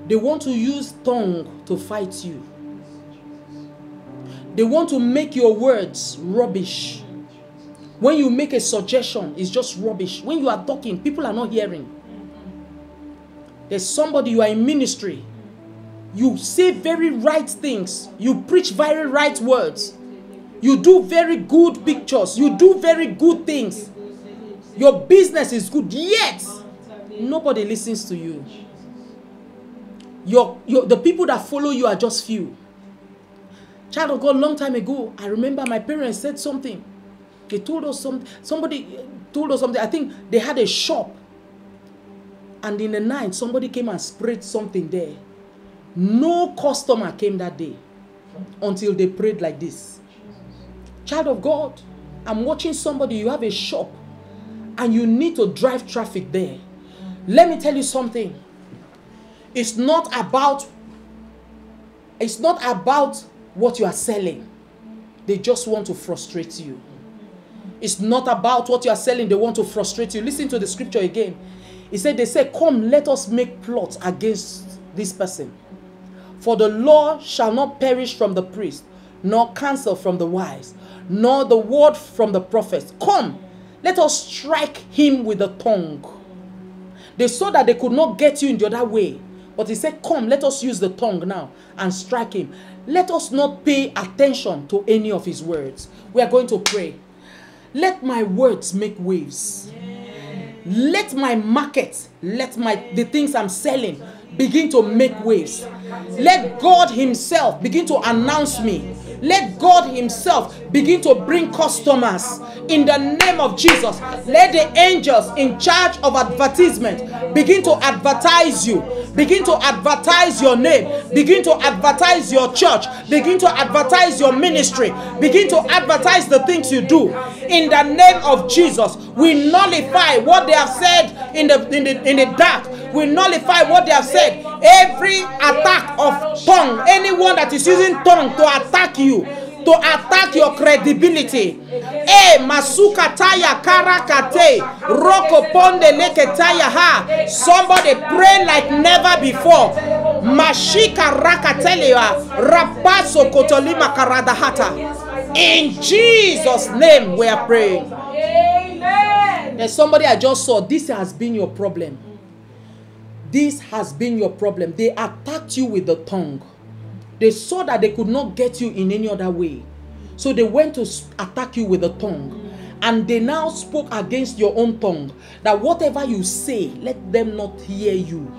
S2: They want to use tongue to fight you. They want to make your words rubbish. When you make a suggestion, it's just rubbish. When you are talking, people are not hearing. There's somebody you are in ministry. You say very right things. You preach very right words. You do very good pictures. You do very good things. Your business is good, yet nobody listens to you. Your, your the people that follow you are just few. Child of God, long time ago, I remember my parents said something. They told us something. Somebody told us something. I think they had a shop. And in the night, somebody came and sprayed something there. No customer came that day until they prayed like this. Child of God, I'm watching somebody, you have a shop and you need to drive traffic there. Let me tell you something. It's not about it's not about what you are selling. They just want to frustrate you. It's not about what you are selling, they want to frustrate you. Listen to the scripture again. He said, They say, Come, let us make plots against this person. For the law shall not perish from the priest, nor counsel from the wise, nor the word from the prophets. Come, let us strike him with the tongue. They saw that they could not get you in the other way. But he said, Come, let us use the tongue now and strike him. Let us not pay attention to any of his words. We are going to pray. Let my words make waves. Let my market, let my the things I'm selling begin to make waves. Let God Himself begin to announce me. Let God Himself begin to bring customers in the name of Jesus. Let the angels in charge of advertisement begin to advertise you, begin to advertise your name, begin to advertise your church, begin to advertise your ministry, begin to advertise the things you do. In the name of Jesus, we nullify what they have said in the in the in the dark. We nullify what they have said. Every attack of tongue, anyone that is using tongue to attack you, to attack your credibility. Eh, masuka taya karakate, roko ponde leketaya ha. Somebody pray like never before. Mashika rakatelia, rapaso kotolima karadahata. In Jesus' name we are praying.
S1: Amen.
S2: There's somebody I just saw. This has been your problem. This has been your problem. They attacked you with the tongue. They saw that they could not get you in any other way. So they went to attack you with the tongue. And they now spoke against your own tongue. That whatever you say, let them not hear you.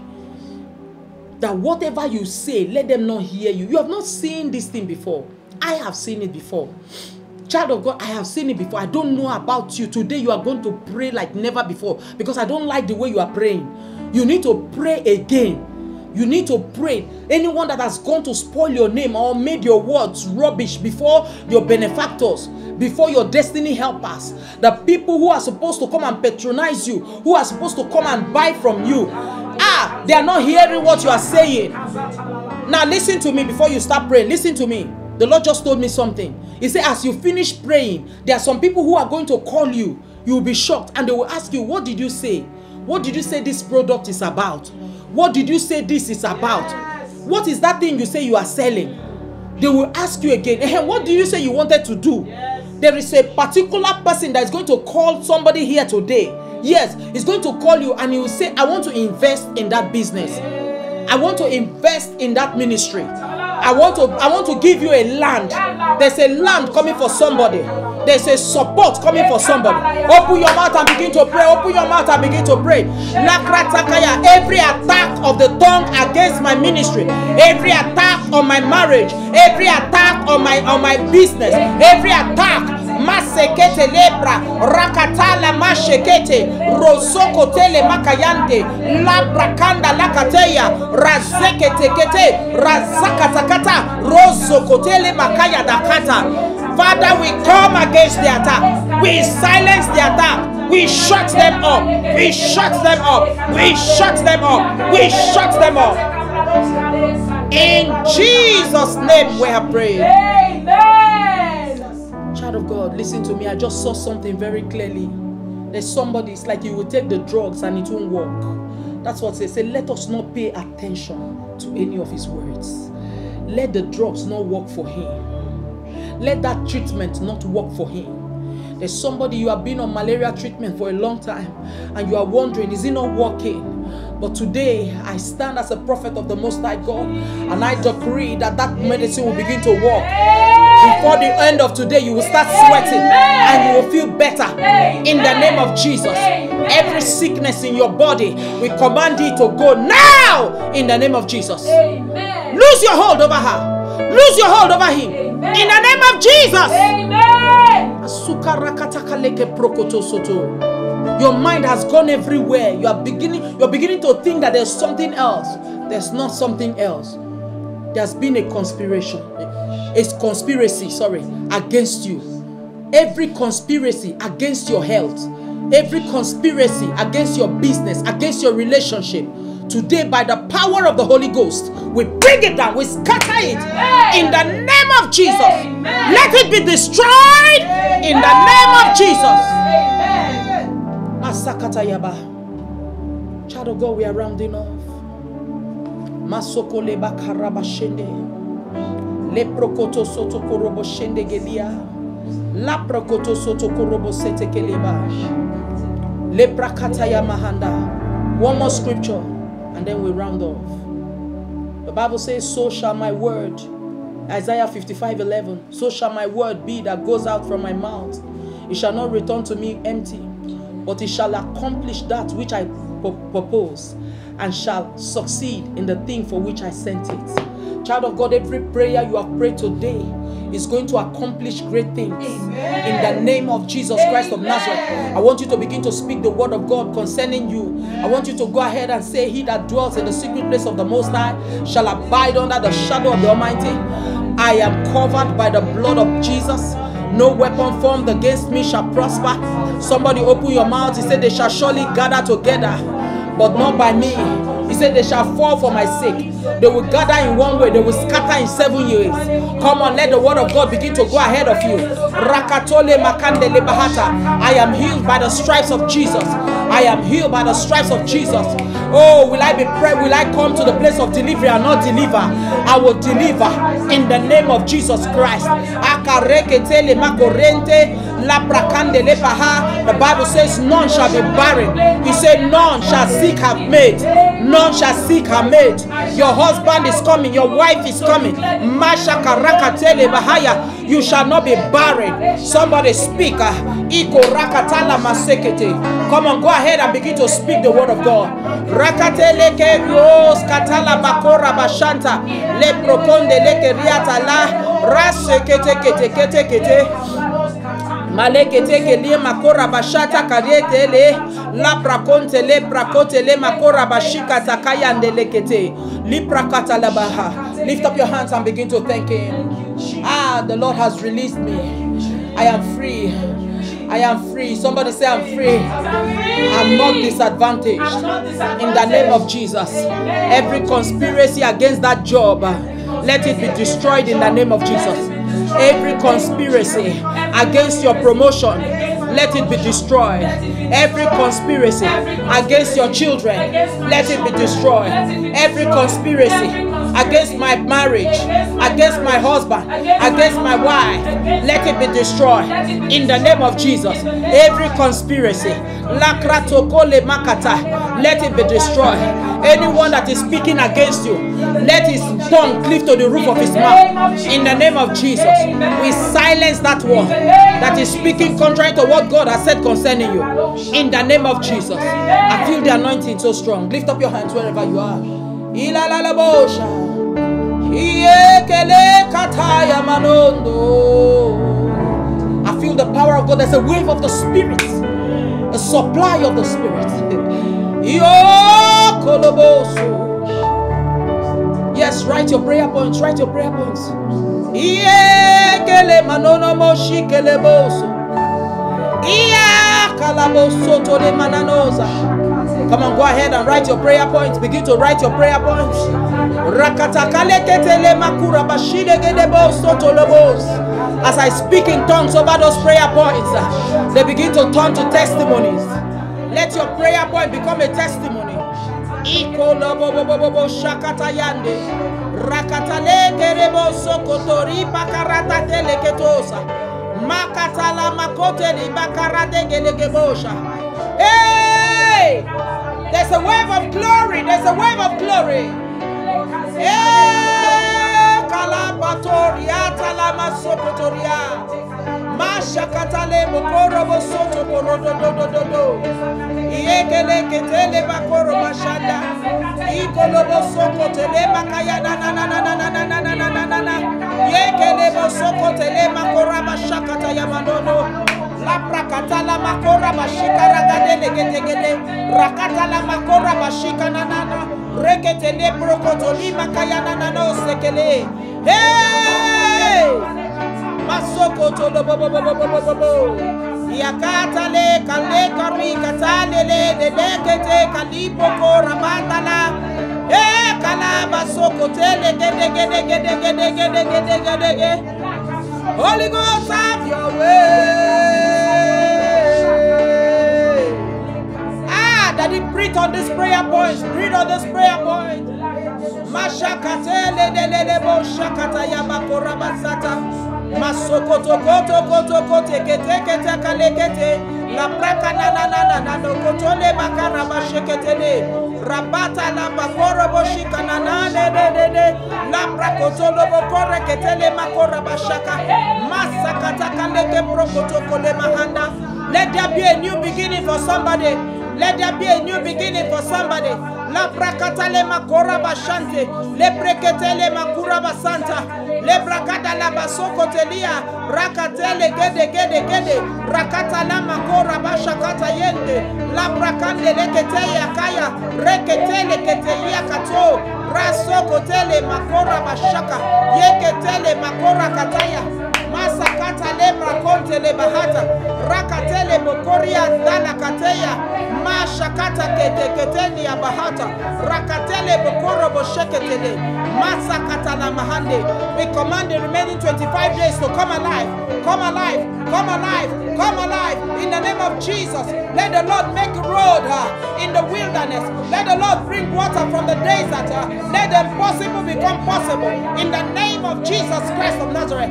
S2: That whatever you say, let them not hear you. You have not seen this thing before. I have seen it before. Child of God, I have seen it before. I don't know about you. Today you are going to pray like never before because I don't like the way you are praying. You need to pray again. You need to pray. Anyone that has gone to spoil your name or made your words rubbish before your benefactors, before your destiny helpers, the people who are supposed to come and patronize you, who are supposed to come and buy from you, ah, they are not hearing what you are saying. Now listen to me before you start praying. Listen to me. The Lord just told me something. He said, as you finish praying, there are some people who are going to call you. You will be shocked and they will ask you, What did you say? What did you say this product is about? What did you say this is about? What is that thing you say you are selling? They will ask you again, "Eh, What do you say you wanted to do? There is a particular person that is going to call somebody here today. Yes, he's going to call you and he will say, I want to invest in that business. I want to invest in that ministry. I want to I want to give you a land. There's a land coming for somebody. There's a support coming for somebody. Open your mouth and begin to pray. Open your mouth and begin to pray. Every attack of the tongue against my ministry, every attack on my marriage, every attack on my on my business, every attack masekete lepra rakatala mashekete rosoko tele makayante labrakanda lakateya razekete kete razakatakata rozokotele makaya dakata Father, we come against the attack. We silence the attack. We shut them up. We shut them up. We shut them up. We shut them up. In Jesus' name we have prayed.
S1: Amen.
S2: Child of God, listen to me. I just saw something very clearly. There's somebody, it's like you will take the drugs and it won't work. That's what they say. Let us not pay attention to any of his words. Let the drugs not work for him. Let that treatment not work for him. There's somebody you have been on malaria treatment for a long time and you are wondering, is it not working? But today, I stand as a prophet of the Most High God and I decree that that medicine will begin to work. Before the end of today, you will start sweating and you will feel better in the name of Jesus. Every sickness in your body, we command it to go now in the name of Jesus. Lose your hold over her, lose your hold over him in the name of Jesus.
S1: Amen.
S2: Asukarakatakale prokoto soto. Your mind has gone everywhere. You are beginning, you're beginning to think that there's something else. There's not something else. There's been a conspiration, It's conspiracy, sorry, against you. Every conspiracy against your health, every conspiracy against your business, against your relationship. Today, by the power of the Holy Ghost, we bring it down, we scatter it in the name of Jesus.
S1: Amen.
S2: Let it be destroyed in the name of Jesus.
S1: Amen.
S2: Child of God, we are rounding off. Masoko leba karaba shende. Leprokoto soto korobo shende gelia. La prokoto soto korobo sete keleba. Le prakataya mahanda. One more scripture and then we round off. The Bible says, So shall my word, Isaiah 55 11, so shall my word be that goes out from my mouth. It shall not return to me empty, but it shall accomplish that which I pu- purpose and shall succeed in the thing for which I sent it. Child of God, every prayer you have prayed today is going to accomplish great things. In the name of Jesus Christ of Nazareth, I want you to begin to speak the word of God concerning you. I want you to go ahead and say, He that dwells in the secret place of the Most High shall abide under the shadow of the Almighty. I am covered by the blood of Jesus. No weapon formed against me shall prosper. Somebody open your mouth. He said, They shall surely gather together, but not by me. He said, They shall fall for my sake. They will gather in one way, they will scatter in seven years. Come on, let the word of God begin to go ahead of you. Rakatole makandele bahata. I am healed by the stripes of Jesus. I am healed by the stripes of Jesus. Oh, will I be prayed? Will I come to the place of delivery and not deliver? I will deliver in the name of Jesus Christ. Akareketele. The Bible says, None shall be barren. He said, None shall seek have mate. None shall seek her mate. Your husband is coming. Your wife is coming. You shall not be barren. Somebody speak. Ah, masekete. Come on, go ahead and begin to speak the word of God. Rakatele ke ros katala bakora bashanta. Le prokonde leke riata la. Rase kete kete kete kete. Malekete kelie makora bashata kariete le la prakonte le prakote le makora bashika takaya ndelekete li prakata la baha. Lift up your hands and begin to thank Him. Ah, the Lord has released me. I am free. I am free. Somebody say I'm free. I'm not disadvantaged. In the name of Jesus. Every conspiracy against that job, let it be destroyed in the name of Jesus. Every conspiracy against your promotion, let it be destroyed. Every conspiracy against your children, let it be destroyed. Every conspiracy against my marriage, against my husband, against my wife, let it be destroyed in the name of Jesus. Every conspiracy, let it be destroyed. Anyone that is speaking against you, let his tongue cleave to the roof of his mouth. In the name of Jesus, we silence that one that is speaking contrary to what God has said concerning you. In the name of Jesus, I feel the anointing so strong. Lift up your hands wherever you are. I feel the power of God. There's a wave of the Spirit, a supply of the Spirit. [LAUGHS] Koloboso. Yes, write your prayer points. Write your prayer points. Iyekele manono moshikele boso. Iya kalaboso tole mananoza. Come on, go ahead and write your prayer points. Begin to write your prayer points. Rakatakale ketele makura bashide gedebo sotolobos. As I speak in tongues over those prayer points, they begin to turn to testimonies. Let your prayer point become a testimony. Iko lobo bo bo bo bo shakata yande. Rakatale kerebo sokotori pakarata teleketosa. Makatala makote li bakarate gelegebosha. Hey! There's a wave of glory. There's a wave of glory. Hey! Kalabatoria talama sokotoria. mashakatale bokorobo soto korodododododo iyekeleketele bakoro mashanda ikolobo soko telemakayadadadadadadadadadadadadada yekelebo soko telemakora mashakata yabadodo laprakatala makora bashikaragadelegetegede rakatala makora bashikananana reketele brokotolimakayadadado sekele hey! masokoto lobobobobobobobo yakatale kalekari e kala Holy Ghost have your way. Ah Daddy breathe on this prayer point. Breathe on this prayer point. Shakata bakora basata. Masokoto koto koto kote kete kete kale kete. La praka na na na na na no koto le bakara ba shekete. Rabata la bakoro bo shika na na de de de de. La prakoto lo bokore kete makora ba shaka. Masakata kale ke prokoto kole mahanda. Let there be a new beginning for somebody. Let there be a new beginning for somebody. La prakata le makora bashante, le brekete le makura basanta, le brakada la basoko telia, rakate le gede gede gede, rakata la makora bashakata yende, la brakande le kete ya kaya, rekete le kete ya kato, rasoko tele makora bashaka, yekete le makora kataya, masakata le brakonte le bahata, rakatele mokoria dala kateya, mashakata kete keteni ya bahata rakatele bokoro bosheketele masakata na mahande we command the remaining 25 days to come alive. Come alive. Come alive. Come alive. In the name of jesus. Let the lord make a road uh, in the wilderness. Let the lord bring water from the desert uh, let the impossible become possible. In the name of jesus christ of nazareth.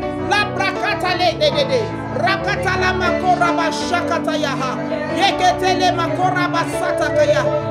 S2: Rakatala makora bashakata yaha yeketele makora basata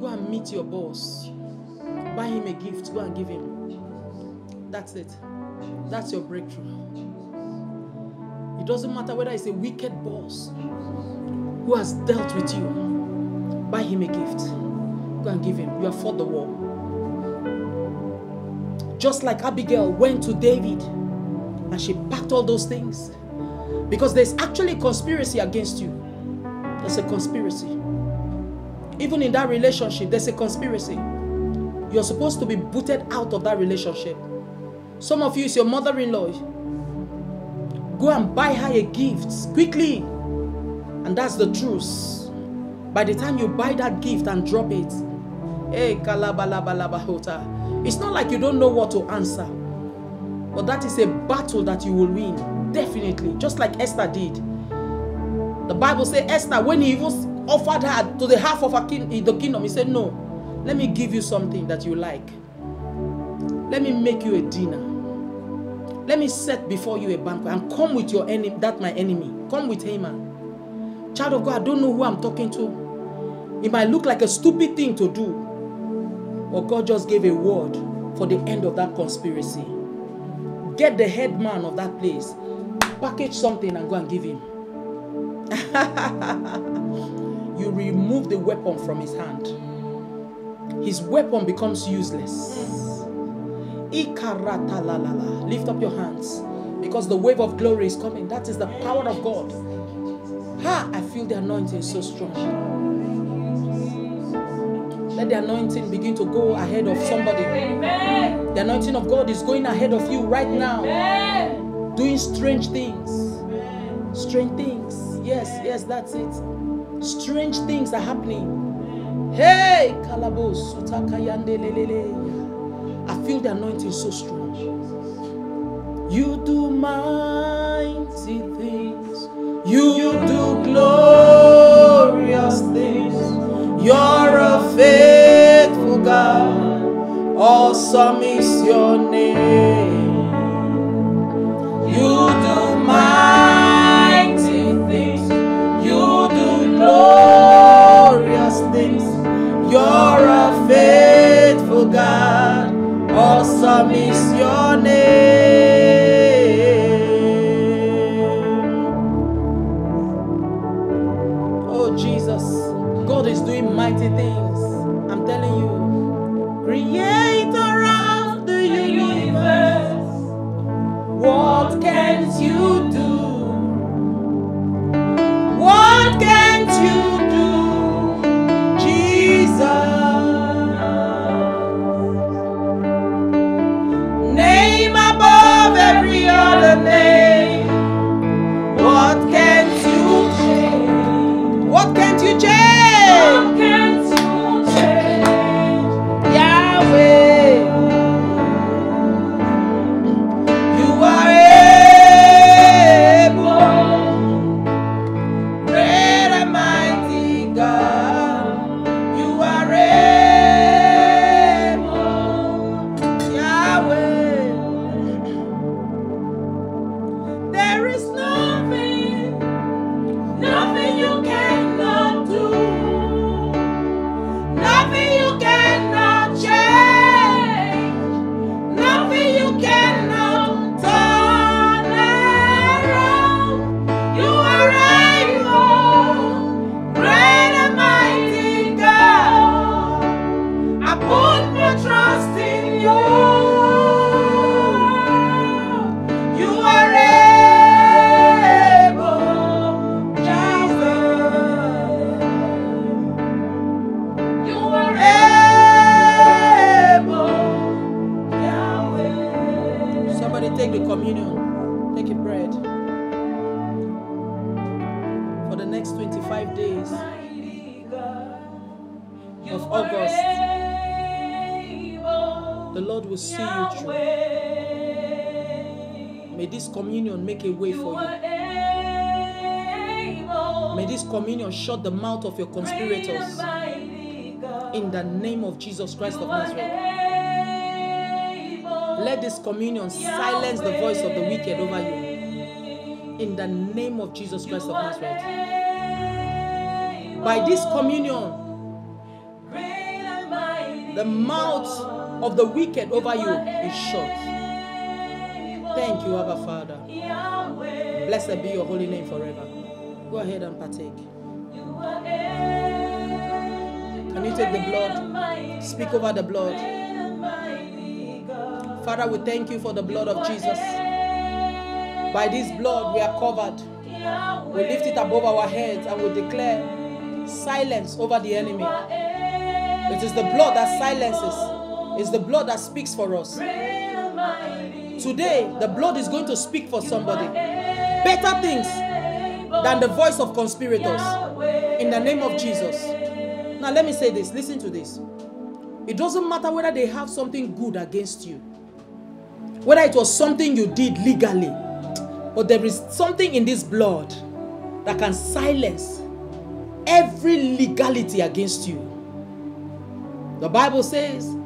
S2: go and meet your boss. Buy him a gift, go and give him. That's it. That's your breakthrough. It doesn't matter whether it's a wicked boss who has dealt with you. Buy him a gift. Go and give him. You have fought the war. Just like Abigail went to David and she packed all those things. Because there's actually a conspiracy against you. There's a conspiracy. Even in that relationship, there's a conspiracy. You're supposed to be booted out of that relationship. Some of you, it's your mother in law. Go and buy her a gift quickly. And that's the truth. By the time you buy that gift and drop it. It's not like you don't know what to answer. But that is a battle that you will win. Definitely. Just like Esther did. The Bible says Esther, when he even offered her to the half of her king, eh, the kingdom, he said, No, let me give you something that you like. Let me make you a dinner. Let me set before you a banquet and come with your enemy, that my enemy. Come with Haman. Ah. Child of God, I don't know who I'm talking to. It might look like a stupid thing to do. But God just gave a word for the end of that conspiracy. Get the head man of that place, package something and go and give him. [LAUGHS] you remove the weapon from his hand. His weapon becomes useless. Lift up your hands because the wave of glory is coming. That is the power of God. Ha! I feel the anointing so strong. Let the anointing begin to go ahead of somebody. The anointing of God is going ahead of you right now, doing strange things. Strange things. Yes, yes, that's it. Strange things are happening. Hey, Kalabos, Sutakayande Lelele. I feel the anointing so strong. You do mighty things. You do glorious things. You're a faithful God. Awesome is your name. Awesome is
S1: next 25 days of August, the Lord will see you through. May this communion make a way for you. May this communion shut the mouth of your conspirators. In the name of Jesus Christ of Nazareth. Let this communion silence the voice of the wicked over you. In the name of Jesus Christ of Nazareth. By this communion, the mouth of the wicked over you is shut. Thank you, Abba Father. Blessed be your holy name forever. Go ahead and partake. Can you take the blood? Speak over the blood. Father, we thank you for the blood of Jesus. By this blood, we are covered. We lift it above our heads and we declare silence over the enemy. It is the blood that silences, it's the blood that speaks for us. Today, the blood is going to speak for somebody. Better things than the voice of conspirators. In the name of Jesus. Now, let me say this listen to this. It doesn't matter whether they have something good against you, whether it was something you did legally, but there is something in this blood that can silence every legality against you. The Bible says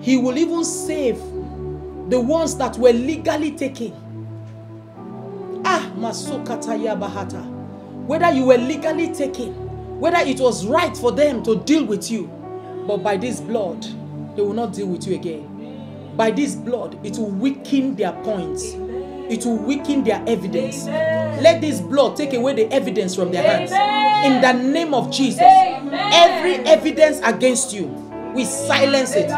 S1: he will even save the ones that were legally taken. Ah, Bahata. Whether you were legally taken, whether it was right for them to deal with you, but by this blood, they will not deal with you again. By this blood, it will weaken their points, it will weaken their evidence. Let this blood take away the evidence from their hands. In the name of Jesus, every evidence against you, we silence it.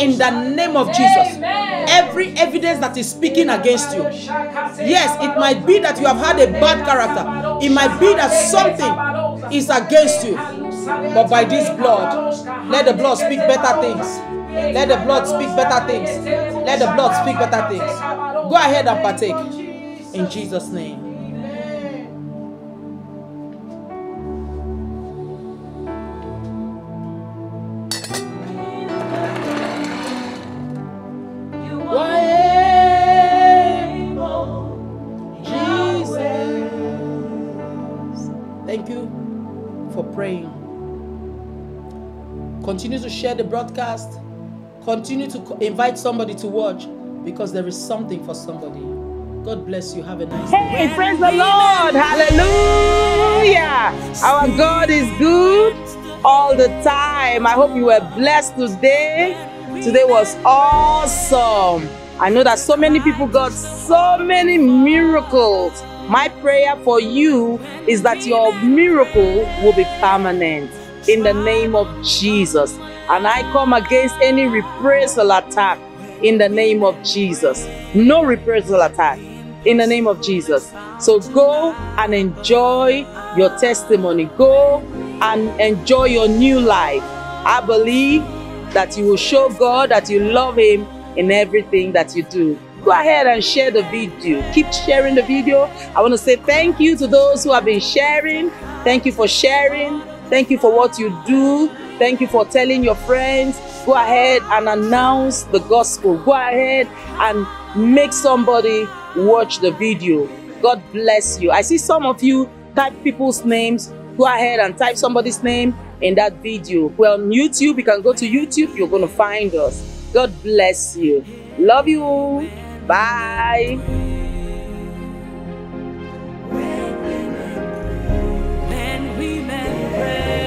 S1: In the name of Jesus, every evidence that is speaking against you, yes, it might be that you have had a bad character, it might be that something is against you, but by this blood, let the blood speak better things. Let the blood speak better things. Let the blood speak better things. Go ahead and partake in Jesus' name. You are Jesus. Thank you for praying. Continue to share the broadcast. Continue to invite somebody to watch because there is something for somebody. God bless you. Have a nice day.
S2: Hey, praise the Lord. Hallelujah. Our God is good all the time. I hope you were blessed today. Today was awesome. I know that so many people got so many miracles. My prayer for you is that your miracle will be permanent in the name of Jesus. And I come against any reprisal attack in the name of Jesus. No reprisal attack in the name of Jesus. So go and enjoy your testimony. Go and enjoy your new life. I believe that you will show God that you love Him in everything that you do. Go ahead and share the video. Keep sharing the video. I want to say thank you to those who have been sharing. Thank you for sharing. Thank you for what you do. Thank you for telling your friends. Go ahead and announce the gospel. Go ahead and make somebody watch the video. God bless you. I see some of you type people's names. Go ahead and type somebody's name in that video. Well, on YouTube, you can go to YouTube. You're going to find us. God bless you. Love you. Bye. pray.